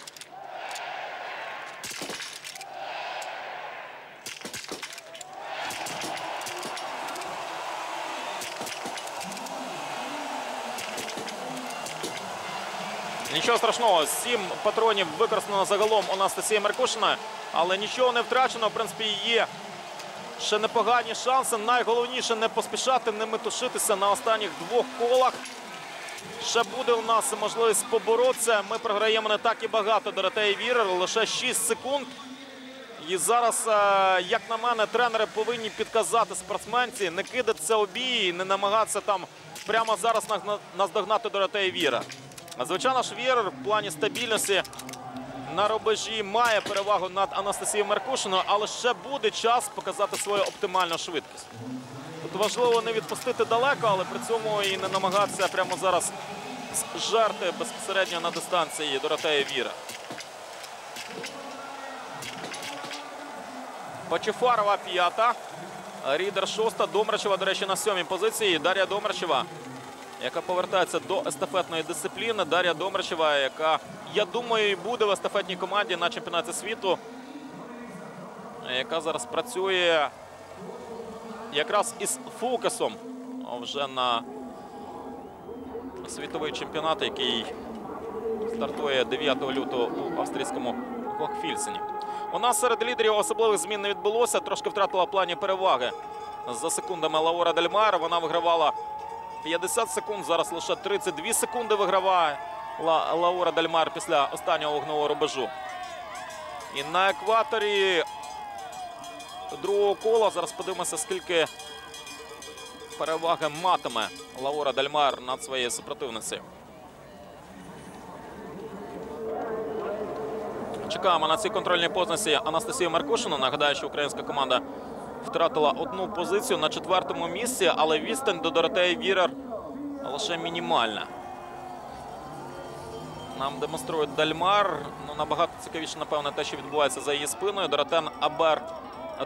Нічого страшного, сім патронів використано загалом у Анастасії Меркушина, але нічого не втрачено. В принципі, є ще непогані шанси. Найголовніше не поспішати, не метушитися на останніх двох колах. Ще буде у нас можливість поборотися. Ми програємо не так і багато Доротеї Вірер, лише 6 секунд. І зараз, е, як на мене, тренери повинні підказати спортсменці, не кидатися у бій, не намагатися там прямо зараз наздогнати Доротеї Віра. Звичайно ж, Вірер в плані стабільності на рубежі має перевагу над Анастасією Меркушиною, але ще буде час показати свою оптимальну швидкість. Тут важливо не відпустити далеко, але при цьому і не намагатися прямо зараз жерти безпосередньо на дистанції Доротея Віра. Почефарова п'ята. Рідер шоста. Домрачева, до речі, на сьомій позиції. Дар'я Домрачева, яка повертається до естафетної дисципліни. Дар'я Домрачева, яка, я думаю, і буде в естафетній команді на чемпіонаті світу. Яка зараз працює якраз із фокусом вже на світовий чемпіонат, який стартує 9 лютого у австрійському Гохфільцені. У нас серед лідерів особливих змін не відбулося. Трошки втратила в плані переваги за секундами Лаура Дальмаєр. Вона вигравала 50 секунд. Зараз лише 32 секунди виграває Ла- Лаура Дальмаєр після останнього вогневого рубежу. І на екваторі другого кола зараз подивимося, скільки переваги матиме Лаура Дальмаєр над своєю супротивницею. Чекаємо на цій контрольній позиції Анастасію Меркушину. Нагадаю, що українська команда втратила одну позицію на четвертому місці, але відстань до Доротеї Вірер лише мінімальна. Нам демонструють Дальмар. Ну, набагато цікавіше, напевно, те, що відбувається за її спиною. Доротен Абер,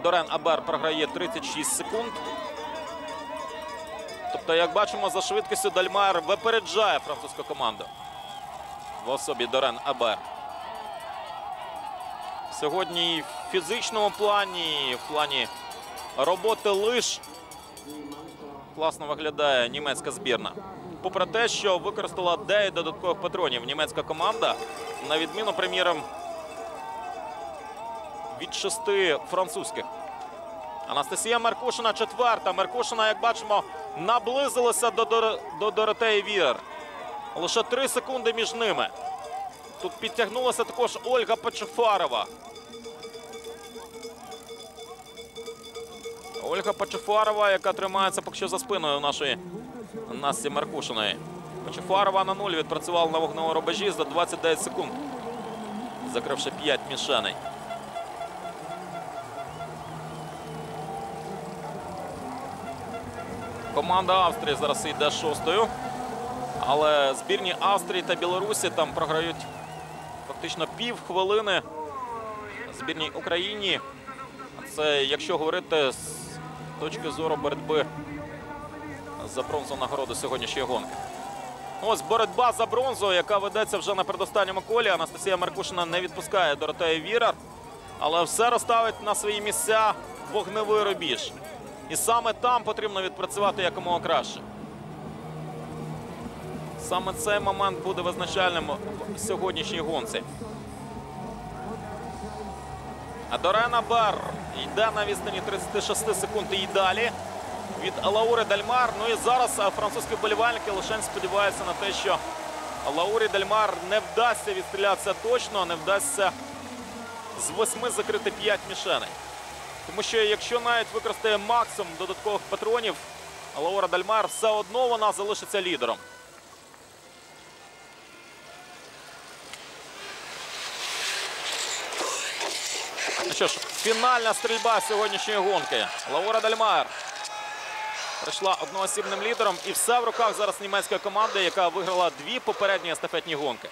Дорен Абер програє 36 секунд. Тобто, як бачимо, за швидкістю Дальмар випереджає французьку команду в особі Дорен Абер. Сьогодні в фізичному плані, в плані роботи лиш класно виглядає німецька збірна. Попри те, що використала 9 додаткових патронів німецька команда, на відміну, приміром, від шести французьких. Анастасія Меркушина четверта. Меркушина, як бачимо, наблизилася до, Дор... до Доротеї Вірер. Лише 3 секунди між ними. Тут підтягнулася також Ольга Почефарова. Ольга Почефарова, яка тримається поки що за спиною нашої Насті Маркушиної. Почефарова на нуль відпрацювала на вогневому рубежі за 29 секунд, закривши 5 мішеней. Команда Австрії зараз йде шостою. Але збірні Австрії та Білорусі там програють фактично пів хвилини збірній Україні. Це якщо говорити з точки зору боротьби за бронзу нагороду сьогоднішньої гонки. Ось боротьба за бронзу, яка ведеться вже на передостанньому колі. Анастасія Маркушина не відпускає Доротею Вірар, але все розставить на свої місця вогневий рубіж. І саме там потрібно відпрацювати якомога краще. Саме цей момент буде визначальним в сьогоднішній гонці. Дорена Бар йде на відстані 36 секунд і далі від Лаури Дальмар. Ну і зараз французькі вболівальники лише сподіваються на те, що Лаурі Дальмар не вдасться відстрілятися точно, не вдасться з восьми закрити 5 мішеней. Тому що якщо навіть використає максимум додаткових патронів, Лаура Дальмар все одно вона залишиться лідером. Що ж, фінальна стрільба сьогоднішньої гонки. Лаура Дальмаєр прийшла одноосібним лідером. І все в руках зараз німецької команди, яка виграла дві попередні естафетні гонки.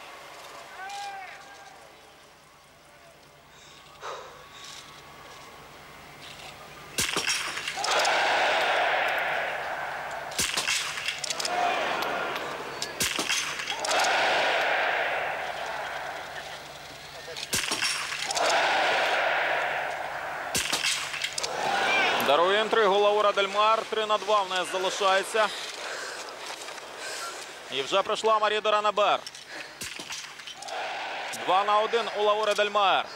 Дарує інтригу Лаура Дельмар. 3 на 2 в неї залишається. І вже пройшла Марія Дорана Бер. 2 на 1 у Лаури Дельмар.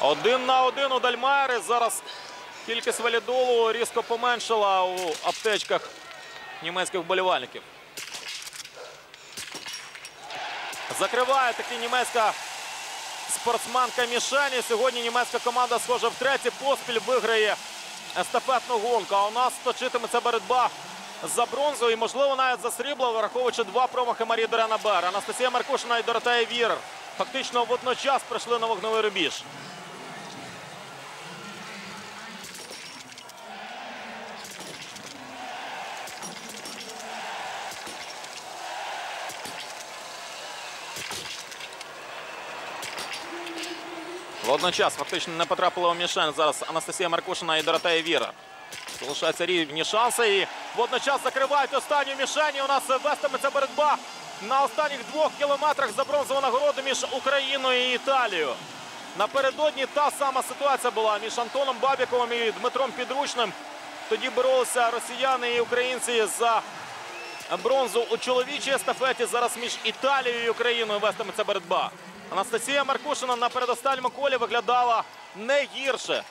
Один на один у Дальмари. Зараз кількість валідолу різко поменшила у аптечках німецьких вболівальників. Закриває таки німецька спортсменка Мішені. Сьогодні німецька команда, схоже, втретє поспіль виграє естафетну гонку. А у нас точитиметься боротьба за бронзу і, можливо, навіть за срібло, враховуючи два промахи Марії Дорена Бер. Анастасія Маркушина і Доротея Вір фактично водночас прийшли на вогневий рубіж. Водночас фактично не потрапила у мішень. Зараз Анастасія Маркушина і Доротея Віра. Залишаються рівні шанси. І водночас закривають останню мішень. У нас вестиметься боротьба на останніх двох кілометрах за бронзову нагороду між Україною і Італією. Напередодні та сама ситуація була між Антоном Бабіковим і Дмитром Підручним. Тоді боролися росіяни і українці за бронзу у чоловічій естафеті. Зараз між Італією і Україною вестиметься боротьба. Анастасія Маркушина на передостальному колі виглядала не гірше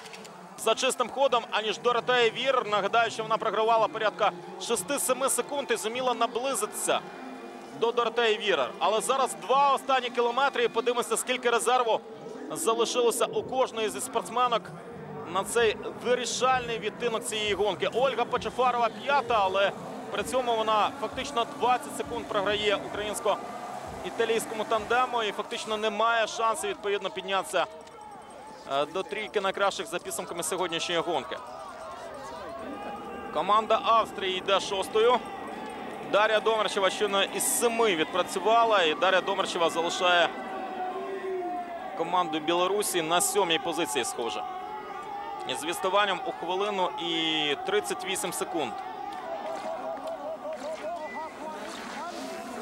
за чистим ходом, аніж Доротея Вір. Нагадаю, що вона програвала порядка 6-7 секунд і зуміла наблизитися до Доротеї Вірер. Але зараз два останні кілометри і подивимося, скільки резерву залишилося у кожної зі спортсменок на цей вирішальний відтинок цієї гонки. Ольга Почефарова п'ята, але при цьому вона фактично 20 секунд програє українсько-італійському тандему і фактично не має шансу відповідно піднятися е, до трійки найкращих за підсумками сьогоднішньої гонки. Команда Австрії йде шостою. Дар'я Домерчева щойно із семи відпрацювала, і Дар'я Домерчева залишає команду Білорусі на сьомій позиції, схоже. Із відставанням у хвилину і 38 секунд.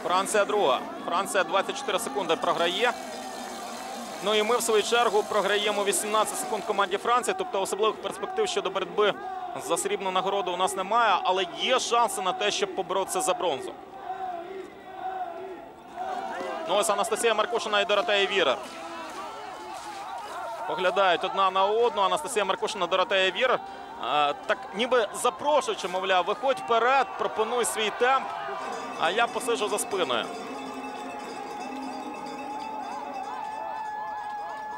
Франція друга. Франція 24 секунди програє. Ну і ми, в свою чергу, програємо 18 секунд команді Франції. Тобто особливих перспектив щодо боротьби за срібну нагороду у нас немає, але є шанси на те, щоб поборотися за бронзу. Ну ось Анастасія Маркушина і Доротея Віра. Поглядають одна на одну. Анастасія Маркушина, Доротея Віра. е, так ніби запрошуючи, мовляв, виходь вперед, пропонуй свій темп, а я посиджу за спиною.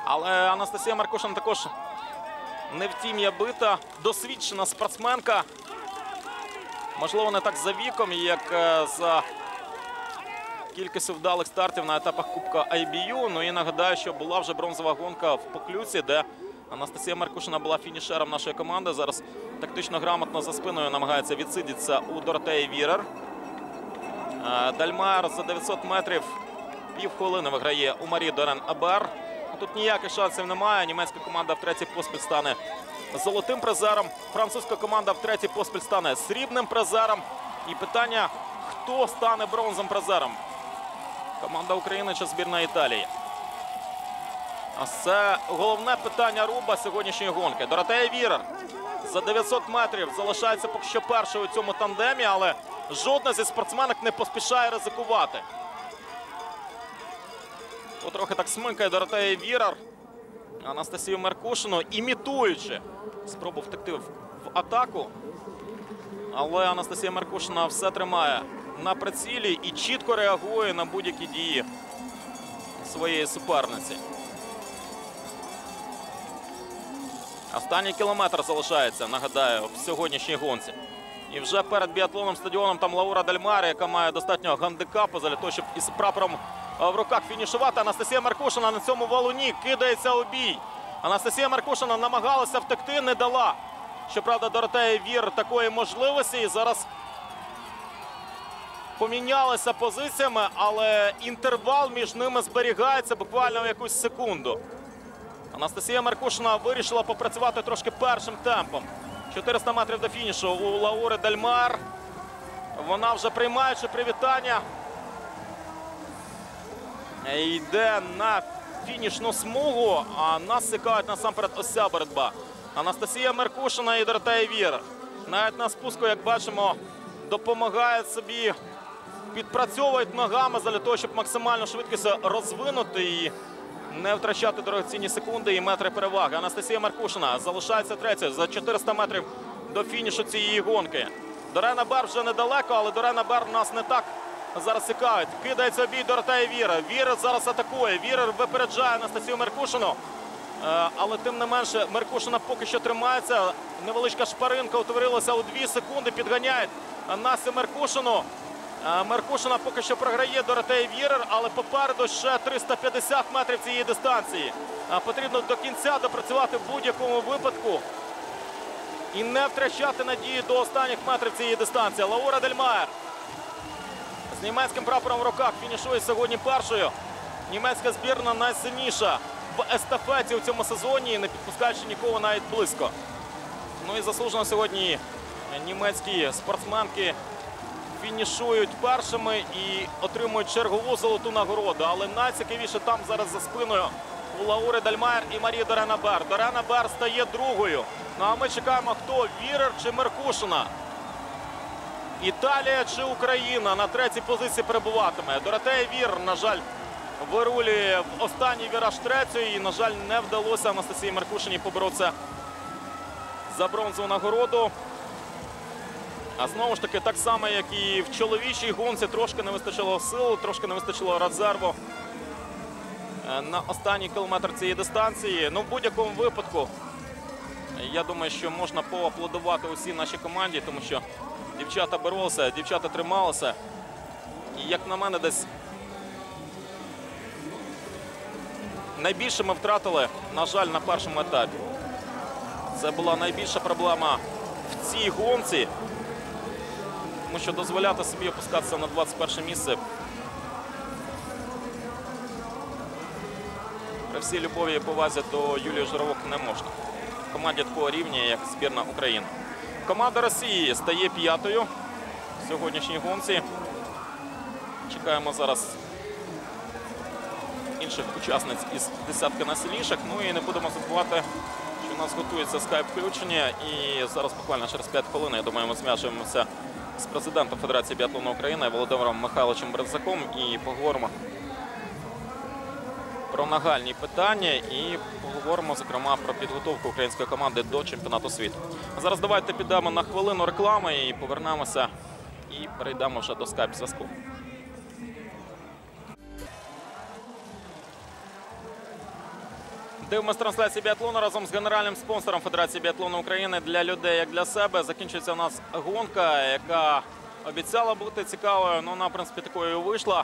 Але Анастасія Маркушин також не втім є бита, досвідчена спортсменка. Можливо, не так за віком, як е, за кількістю вдалих стартів на етапах Кубка IBU. Ну і нагадаю, що була вже бронзова гонка в Поклюці, де Анастасія Маркушина була фінішером нашої команди. Зараз тактично грамотно за спиною намагається відсидітися у Доротеї Вірер. Дальмар за 900 метрів півхвилини виграє у Марі Дорен Абер. Тут ніяких шансів немає. Німецька команда в третій поспіль стане золотим призером. Французька команда в третій поспіль стане срібним призером. І питання, хто стане бронзовим призером? Команда України чи збірна Італії? А це головне питання руба сьогоднішньої гонки. Доротея Вірер за 900 метрів залишається поки що першою у цьому тандемі, але жодна зі спортсменок не поспішає ризикувати. Потрохи так смикає Доротея Вірер. Анастасію Меркушину, імітуючи спробу втекти в атаку. Але Анастасія Меркушина все тримає на прицілі і чітко реагує на будь-які дії своєї суперниці. Останній кілометр залишається, нагадаю, в сьогоднішній гонці. І вже перед біатлоном стадіоном там Лаура Дальмари, яка має достатньо гандикапу для того, щоб із прапором е, в руках фінішувати. Анастасія Маркушина на цьому валуні кидається у бій. Анастасія Маркушина намагалася втекти, не дала. Щоправда, Доротея Вір такої можливості. І зараз помінялися позиціями, але інтервал між ними зберігається буквально в якусь секунду. Анастасія Маркушина вирішила попрацювати трошки першим темпом. 400 метрів до фінішу у Лаури Дельмар. Вона вже приймаючи привітання. Йде на фінішну смугу, а нас цікавить насамперед ось боротьба. Анастасія Меркушина і Доротея Вір. Навіть на спуску, як бачимо, допомагають собі, підпрацьовують ногами для того, щоб максимально швидкість розвинути і не втрачати дорогоцінні секунди і метри переваги. Анастасія Маркушина залишається третьою за 400 метрів до фінішу цієї гонки. Дорена Бер вже недалеко, але Дорена Бер нас не так зараз цікавить. Кидається в бій Доротея Віра. Віра зараз атакує. Віра випереджає Анастасію Меркушину. Е, Але тим не менше Меркушина поки що тримається. Невеличка шпаринка утворилася у 2 секунди. Підганяють Настю Меркушину. Е, Меркушина поки що програє Доротей Вірер, але попереду ще 350 метрів цієї дистанції. Е, Потрібно до кінця допрацювати в будь-якому випадку і не втрачати надії до останніх метрів цієї дистанції. Лаура Дельмаєр з німецьким прапором в руках фінішує сьогодні першою. Німецька збірна найсильніша в естафеті у цьому сезоні, не підпускаючи нікого навіть близько. Ну і заслужено сьогодні німецькі спортсменки фінішують першими і отримують чергову золоту нагороду. Але найцікавіше там зараз за спиною у Лаури Дальмайер і Марії Дорена Бер. Дорена Бер стає другою. Ну а ми чекаємо, хто Вірер чи Меркушина. Італія чи Україна на третій позиції перебуватиме. Доротея Вір, на жаль, вирулює в останній віраж третьої. І, на жаль, не вдалося Анастасії Меркушині поборотися за бронзову нагороду. А знову ж таки, так само, як і в чоловічій гонці, трошки не вистачило сил, трошки не вистачило резерву е, на останній кілометр цієї дистанції. Ну, в будь-якому випадку, я думаю, що можна поаплодувати усій нашій команді, тому що дівчата боролися, дівчата трималися. І, як на мене, десь найбільше ми втратили, на жаль, на першому етапі. Це була найбільша проблема в цій гонці. Тому що дозволяти собі опускатися на 21 місце при всій любові і повазі до Юлії Жировок не можна. В команді такого рівня, як збірна України. Команда Росії стає п'ятою в сьогоднішній гонці. Чекаємо зараз інших учасниць із десятки найсильніших. Ну і не будемо забувати, що у нас готується скайп-включення. І зараз буквально через 5 хвилин, я думаю, ми зв'яжемося з президентом Федерації біатлону України Володимиром Михайловичем Березаком і поговоримо про нагальні питання і поговоримо зокрема про підготовку української команди до чемпіонату світу. Зараз давайте підемо на хвилину реклами і повернемося і перейдемо вже до скайп зв'язку. Дивимось трансляцію біатлону разом з генеральним спонсором Федерації біатлону України для людей як для себе. Закінчується у нас гонка, яка обіцяла бути цікавою. Ну, вона, в принципі, такою і вийшла.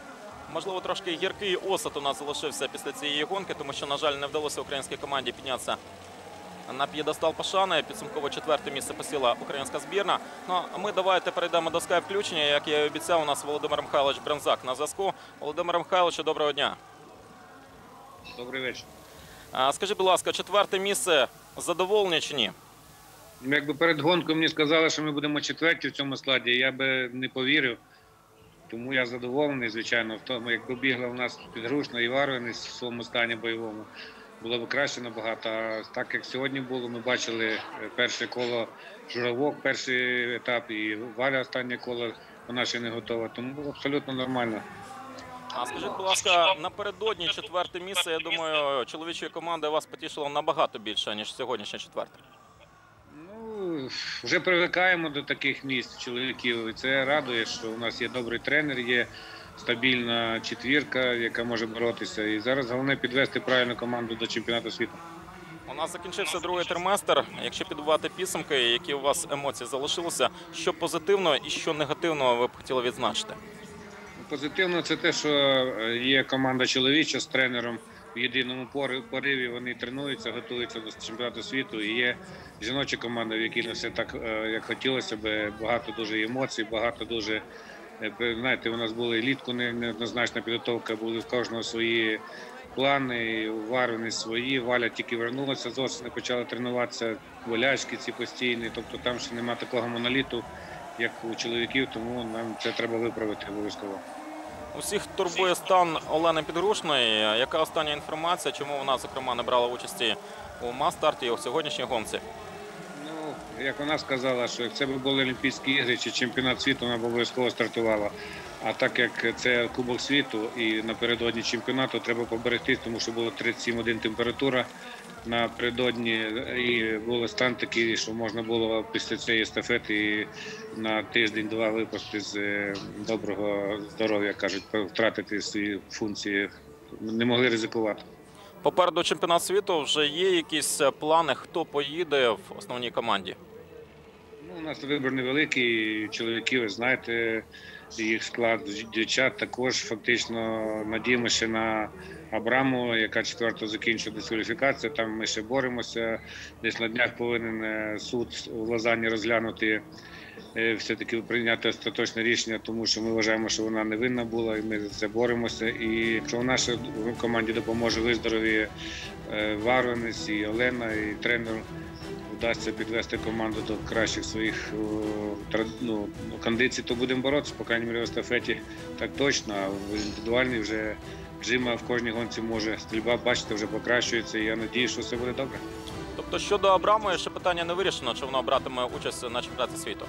Можливо, трошки гіркий осад у нас залишився після цієї гонки, тому що, на жаль, не вдалося українській команді піднятися на п'єдестал пошани. Підсумково четверте місце посіла українська збірна. Ну ми давайте перейдемо до скайп включення. Як я і обіцяв, у нас Володимир Михайлович Брензак на зв'язку. Володимир Михайлович, доброго дня. Добрий вечір. А, Скажіть, будь ласка, четверте місце задоволені чи ні? Якби перед гонкою мені сказали, що ми будемо четверті в цьому складі, я би не повірив. Тому я задоволений, звичайно, в тому, якби бігла в нас підгрушна і варваність в своєму стані бойовому, було б краще набагато. А так як сьогодні було, ми бачили е, перше коло журавок, перший етап, і Валя останнє коло вона ще не готова. Тому було абсолютно нормально. А скажіть, будь ласка, напередодні четверте місце, я думаю, чоловічої команди вас потішило набагато більше, ніж сьогоднішнє четверте. Ну, вже привикаємо до таких місць чоловіків. І це радує, що у нас є добрий тренер, є стабільна четвірка, яка може боротися. І зараз головне підвести правильну команду до чемпіонату світу. У нас закінчився другий триместр. Якщо підбивати підсумки, які у вас емоції залишилися, що позитивно і що негативно ви б хотіли відзначити? Позитивно це те, що е, є команда чоловіча з тренером в єдиному пори- пориві. Вони тренуються, готуються до чемпіонату світу. І є жіноча команда, в якій не все так, е, як хотілося б. Багато дуже емоцій, багато дуже. е, Знаєте, у нас були літку неоднозначна підготовка, були в кожного свої плани, у Варвини свої. Валя тільки вернулася з осені, почала тренуватися, болячки ці постійні. Тобто там ще немає такого моноліту, як у чоловіків, тому нам це треба виправити обов'язково. Усіх турбує стан Олени Підгрушної. Яка остання інформація? Чому вона, зокрема, не брала участі у мас-старті і у сьогоднішній гонці? Ну, як вона сказала, що як це б були Олімпійські ігри чи чемпіонат світу, вона б обов'язково стартувала. А так як це Кубок світу і напередодні чемпіонату треба поберегтись, тому що було 37,1 температура напередодні, і був стан такий, що можна було після цієї естафети на тиждень-два випасти з е, доброго здоров'я, кажуть, втратити свої функції. Не могли ризикувати. Попереду чемпіонат світу вже є якісь е, плани, хто поїде в основній команді. Ну, у нас вибір невеликий. Чоловіки, ви знаєте, їх склад дівчат також фактично надіємося на Абраму, яка четверта закінчує дискваліфікацію. Там ми ще боремося. Десь на днях повинен е, суд у Лозанні розглянути. е, Все-таки прийняти остаточне рішення, тому що ми вважаємо, що вона невинна була, і ми за це боремося. І якщо в нашій команді допоможе виздорові Варванець, і Олена, і тренер вдасться підвести команду до кращих своїх о, ну, кондицій, то будемо боротися, по крайній мірі, в естафеті так точно. А в індивідуальній вже Джима в кожній гонці може стрільба, бачите, вже покращується. І я надію, що все буде добре. Тобто щодо Абрамої, ще питання не вирішено, чи вона братиме участь на чемпіонаті світу.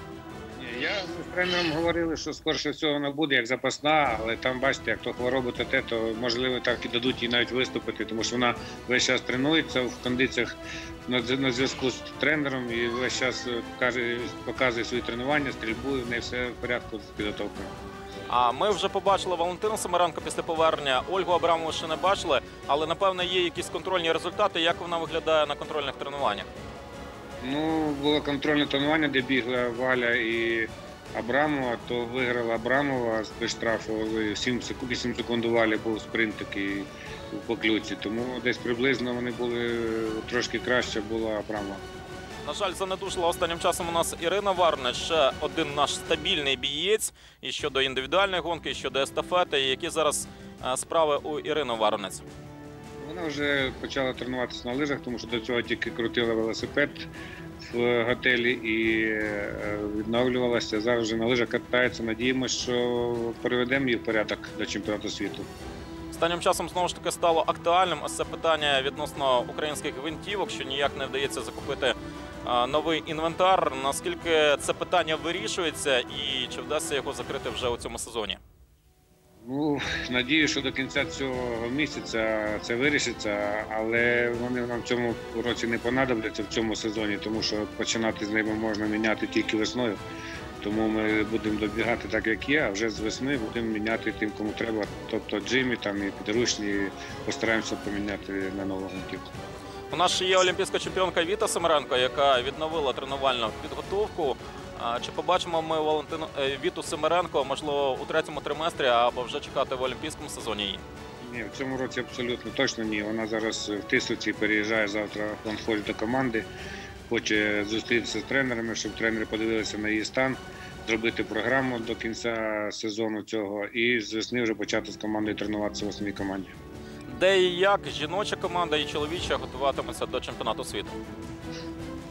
Я з тренером говорили, що скорше всього вона буде як запасна, але там бачите, як то хвороба, то те, то можливо так і дадуть їй навіть виступити, тому що вона весь час тренується в кондиціях на, на зв'язку з тренером і весь час е, каже, показує свої тренування, стрільбу, і в неї все в порядку з підготовкою. А ми вже побачили Валентину Семеренко після повернення. Ольгу Абрамову ще не бачили, але напевно є якісь контрольні результати, як вона виглядає на контрольних тренуваннях. Ну, було контрольне тренування, де бігла Валя і Абрамова, то виграла Абрамова з штрафу. 7 секунд, 8 секунд у Валі був спринт такий по ключі. Тому десь приблизно вони були трошки краще була Абрамова. На жаль, занедужила останнім часом у нас Ірина Варна, ще один наш стабільний бієць і щодо індивідуальної гонки, і щодо естафети. Які зараз е, справи у Ірини Варнець? Вона вже почала тренуватися на лижах, тому що до цього тільки крутила велосипед в готелі і е, відновлювалася. Зараз вже на лижах катається. Надіємося, що переведемо її в порядок до чемпіонату світу. Останнім часом знову ж таки стало актуальним ось це питання відносно українських гвинтівок, що ніяк не вдається закупити новий інвентар. Наскільки це питання вирішується і чи вдасться його закрити вже у цьому сезоні? Ну, надію, що до кінця цього місяця це вирішиться, але вони нам в цьому році не понадобляться в цьому сезоні, тому що починати з ними можна міняти тільки весною. Тому ми будемо добігати так, як є, а вже з весни будемо міняти тим, кому треба. Тобто джимі там і підручні постараємося поміняти на нову гонківку. У нас ще є олімпійська чемпіонка Віта Семеренко, яка відновила тренувальну підготовку. Чи побачимо ми Валентину е, Віту Семеренко, можливо, у третьому триместрі або вже чекати в олімпійському сезоні її? Ні, в цьому році абсолютно точно ні. Вона зараз в Тисовці переїжджає завтра в до команди. Хоче зустрітися з тренерами, щоб тренери подивилися на її стан, зробити програму до кінця сезону цього і з весни вже почати з командою тренуватися в основній команді. Де і як жіноча команда і чоловіча готуватимуться до чемпіонату світу?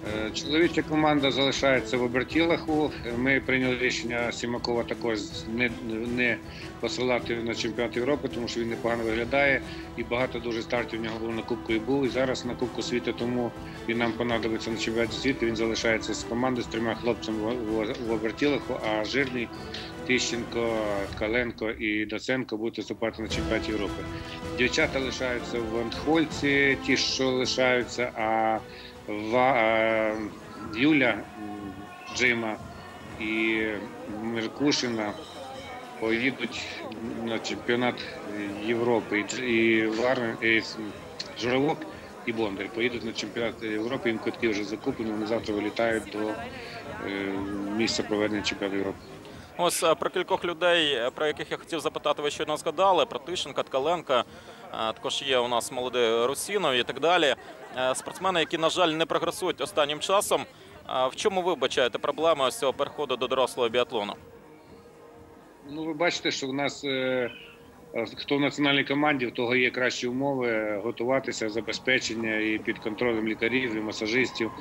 Е, Чоловіча команда залишається в Обертілаху. Ми прийняли рішення Сімакова також не, не посилати на чемпіонат Європи, тому що він непогано виглядає. І багато дуже стартів в нього було на Кубку і був. І зараз на Кубку світу, тому він нам понадобиться на чемпіонаті світу. Він залишається з командою з трьома хлопцями в, Обертілаху, а жирний Тищенко, Ткаленко і Доценко будуть виступати на чемпіонаті Європи. Дівчата лишаються в Антхольці, ті, що лишаються, а Юля Джима і Меркушина поїдуть на чемпіонат Європи. І Дж- І Журавок і Бондар поїдуть на чемпіонат Європи. Їм квитки вже закуплені. Вони завтра вилітають до е, місця проведення чемпіонату Європи. Ось е, про кількох людей, е, про яких я хотів запитати, ви щойно згадали, про Тищенка, Ткаленка. е, Також є у нас молодий Русінов і так далі. Е, Спортсмени, які, на жаль, не прогресують останнім часом. Е, В чому ви бачаєте проблеми ось цього переходу до дорослого біатлону? Ну, ви бачите, що в нас е, хто в національній команді, в того є кращі умови готуватися, забезпечення і під контролем лікарів, і масажистів.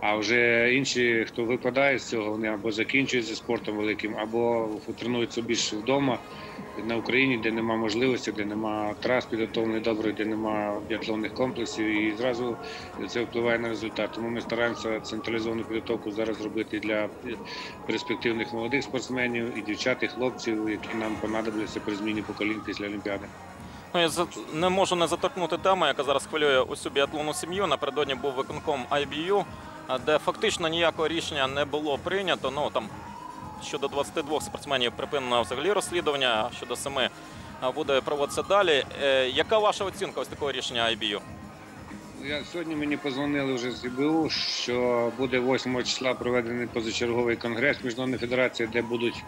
А вже інші, хто випадає з цього, вони або закінчують зі спортом великим, або тренуються більше вдома на Україні, де нема можливості, де нема трас підготовлених добре, де нема біатлонних комплексів, і зразу це впливає на результат. Тому ми стараємося централізовану підготовку зараз зробити для перспективних молодих спортсменів і дівчат, і хлопців, які нам понадобляться при зміні поколінь після Олімпіади. Ну, я не можу не заторкнути тему, яка зараз хвилює усю біатлонну сім'ю. Напередодні був виконком IBU, де фактично ніякого рішення не було прийнято. Ну там щодо 22 спортсменів припинено взагалі розслідування, щодо семи буде проводитися далі. Е, Яка ваша оцінка ось такого рішення IBU? Сьогодні мені позвонили вже з ІБУ, що буде 8 числа проведений позачерговий конгрес міжнародної федерації, де будуть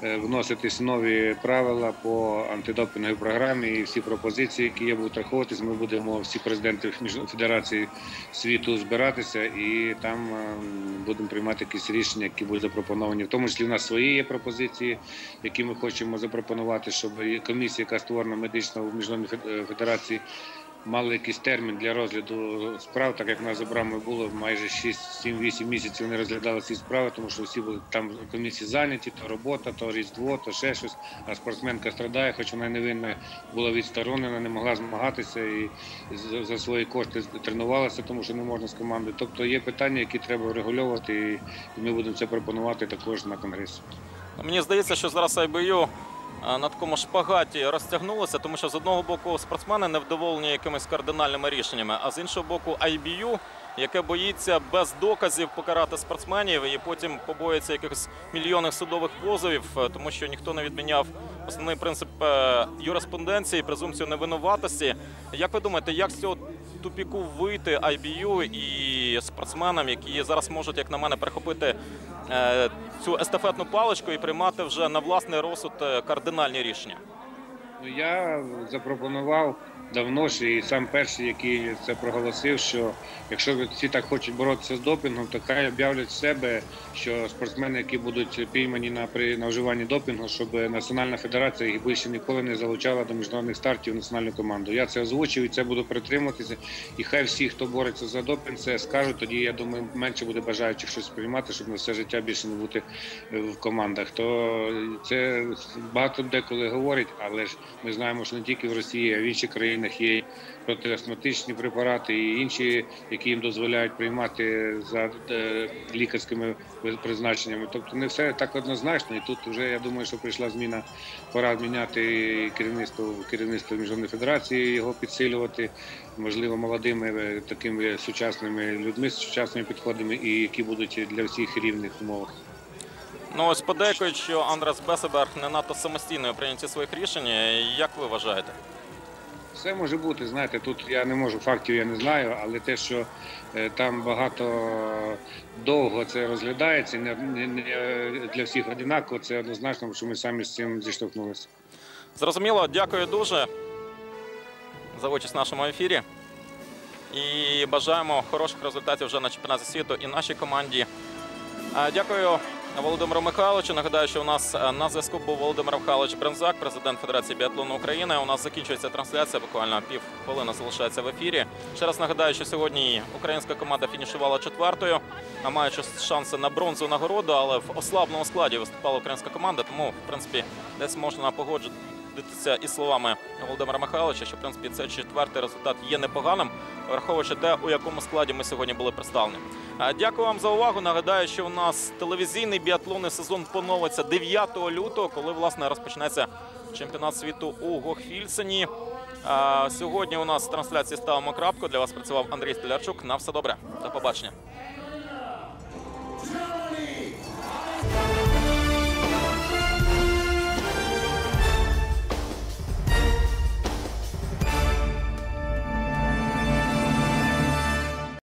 вноситись нові правила по антидопінговій програмі і всі пропозиції, які є, будуть раховуватись. Ми будемо всі президенти федерації світу збиратися і там е, будемо приймати якісь рішення, які будуть запропоновані. В тому числі в нас свої є пропозиції, які ми хочемо запропонувати, щоб комісія, яка створена медична в міжнародній е, федерації мали якийсь термін для розгляду справ, так як в нас з Абрамою було майже 6-7-8 місяців вони розглядали ці справи, тому що всі були там комісії зайняті, то робота, то різдво, то ще щось. А спортсменка страдає, хоч вона невинна була відсторонена, не могла змагатися і за- свої кошти тренувалася, тому що не можна з командою. Тобто є питання, які треба врегульовувати, і ми будемо це пропонувати також на конгресі. Мені здається, що зараз IBU на такому шпагаті розтягнулося, тому що з одного боку спортсмени невдоволені якимись кардинальними рішеннями, а з іншого боку, IBU, яке боїться без доказів покарати спортсменів і потім побоїться якихось мільйонних судових позовів, е, тому що ніхто не відміняв основний принцип е, юриспонденції, презумпцію невинуватості. Як ви думаєте, як з цього тупіку вийти IBU і спортсменам, які зараз можуть, як на мене, перехопити е, цю естафетну паличку і приймати вже на власний розсуд е, кардинальні рішення? Ну, я запропонував давно ще і сам перший, який це проголосив, що якщо всі так хочуть боротися з допінгом, то хай об'являть себе, що спортсмени, які будуть піймані на при на вживанні допінгу, щоб Національна федерація їх більше ніколи не залучала до міжнародних стартів в національну команду. Я це озвучив і це буду притримуватися. І хай всі, хто бореться за допінг, це скажуть. Тоді я думаю, менше буде бажаючих щось приймати, щоб на все життя більше не бути е, в командах. То це багато деколи говорять, але ж Ми знаємо, що не тільки в Росії, а в інших країнах є протиастматичні препарати і інші, які їм дозволяють приймати за е, лікарськими призначеннями. Тобто не все так однозначно. І тут вже я думаю, що прийшла зміна. Пора міняти керівництво керівництво міжнародної федерації, його підсилювати, можливо, молодими е, такими сучасними людьми з сучасними підходами, і які будуть для всіх рівних умовах. Ну ось подейкують, що Андрес Бесеберг не надто самостійно у прийнятті своїх рішень. Як ви вважаєте? Все може бути, знаєте, тут я не можу, фактів я не знаю, але те, що е, там багато довго це розглядається, не, не, не для всіх однаково, це однозначно, що ми самі з цим зіштовхнулися. Зрозуміло, дякую дуже за участь в нашому ефірі. І бажаємо хороших результатів вже на чемпіонаті світу і нашій команді. Дякую Володимиру Михайловичу. Нагадаю, що у нас е, на зв'язку був Володимир Михайлович Брензак, президент Федерації біатлону України. У нас закінчується трансляція. Буквально пів хвилини залишається в ефірі. Ще раз нагадаю, що сьогодні українська команда фінішувала четвертою, маючи шанси на бронзу нагороду, але в ослабному складі виступала українська команда. Тому, в принципі, десь можна погодитися із словами Володимира Михайловича, що в принципі цей четвертий результат є непоганим, враховуючи те, у якому складі ми сьогодні були представлені. Дякую вам за увагу. Нагадаю, що у нас телевізійний біатлонний сезон поновиться 9 лютого, коли власне розпочнеться чемпіонат світу у Гохфільсені. Сьогодні у нас в трансляції ставимо крапку. Для вас працював Андрій Столярчук. На все добре. До побачення.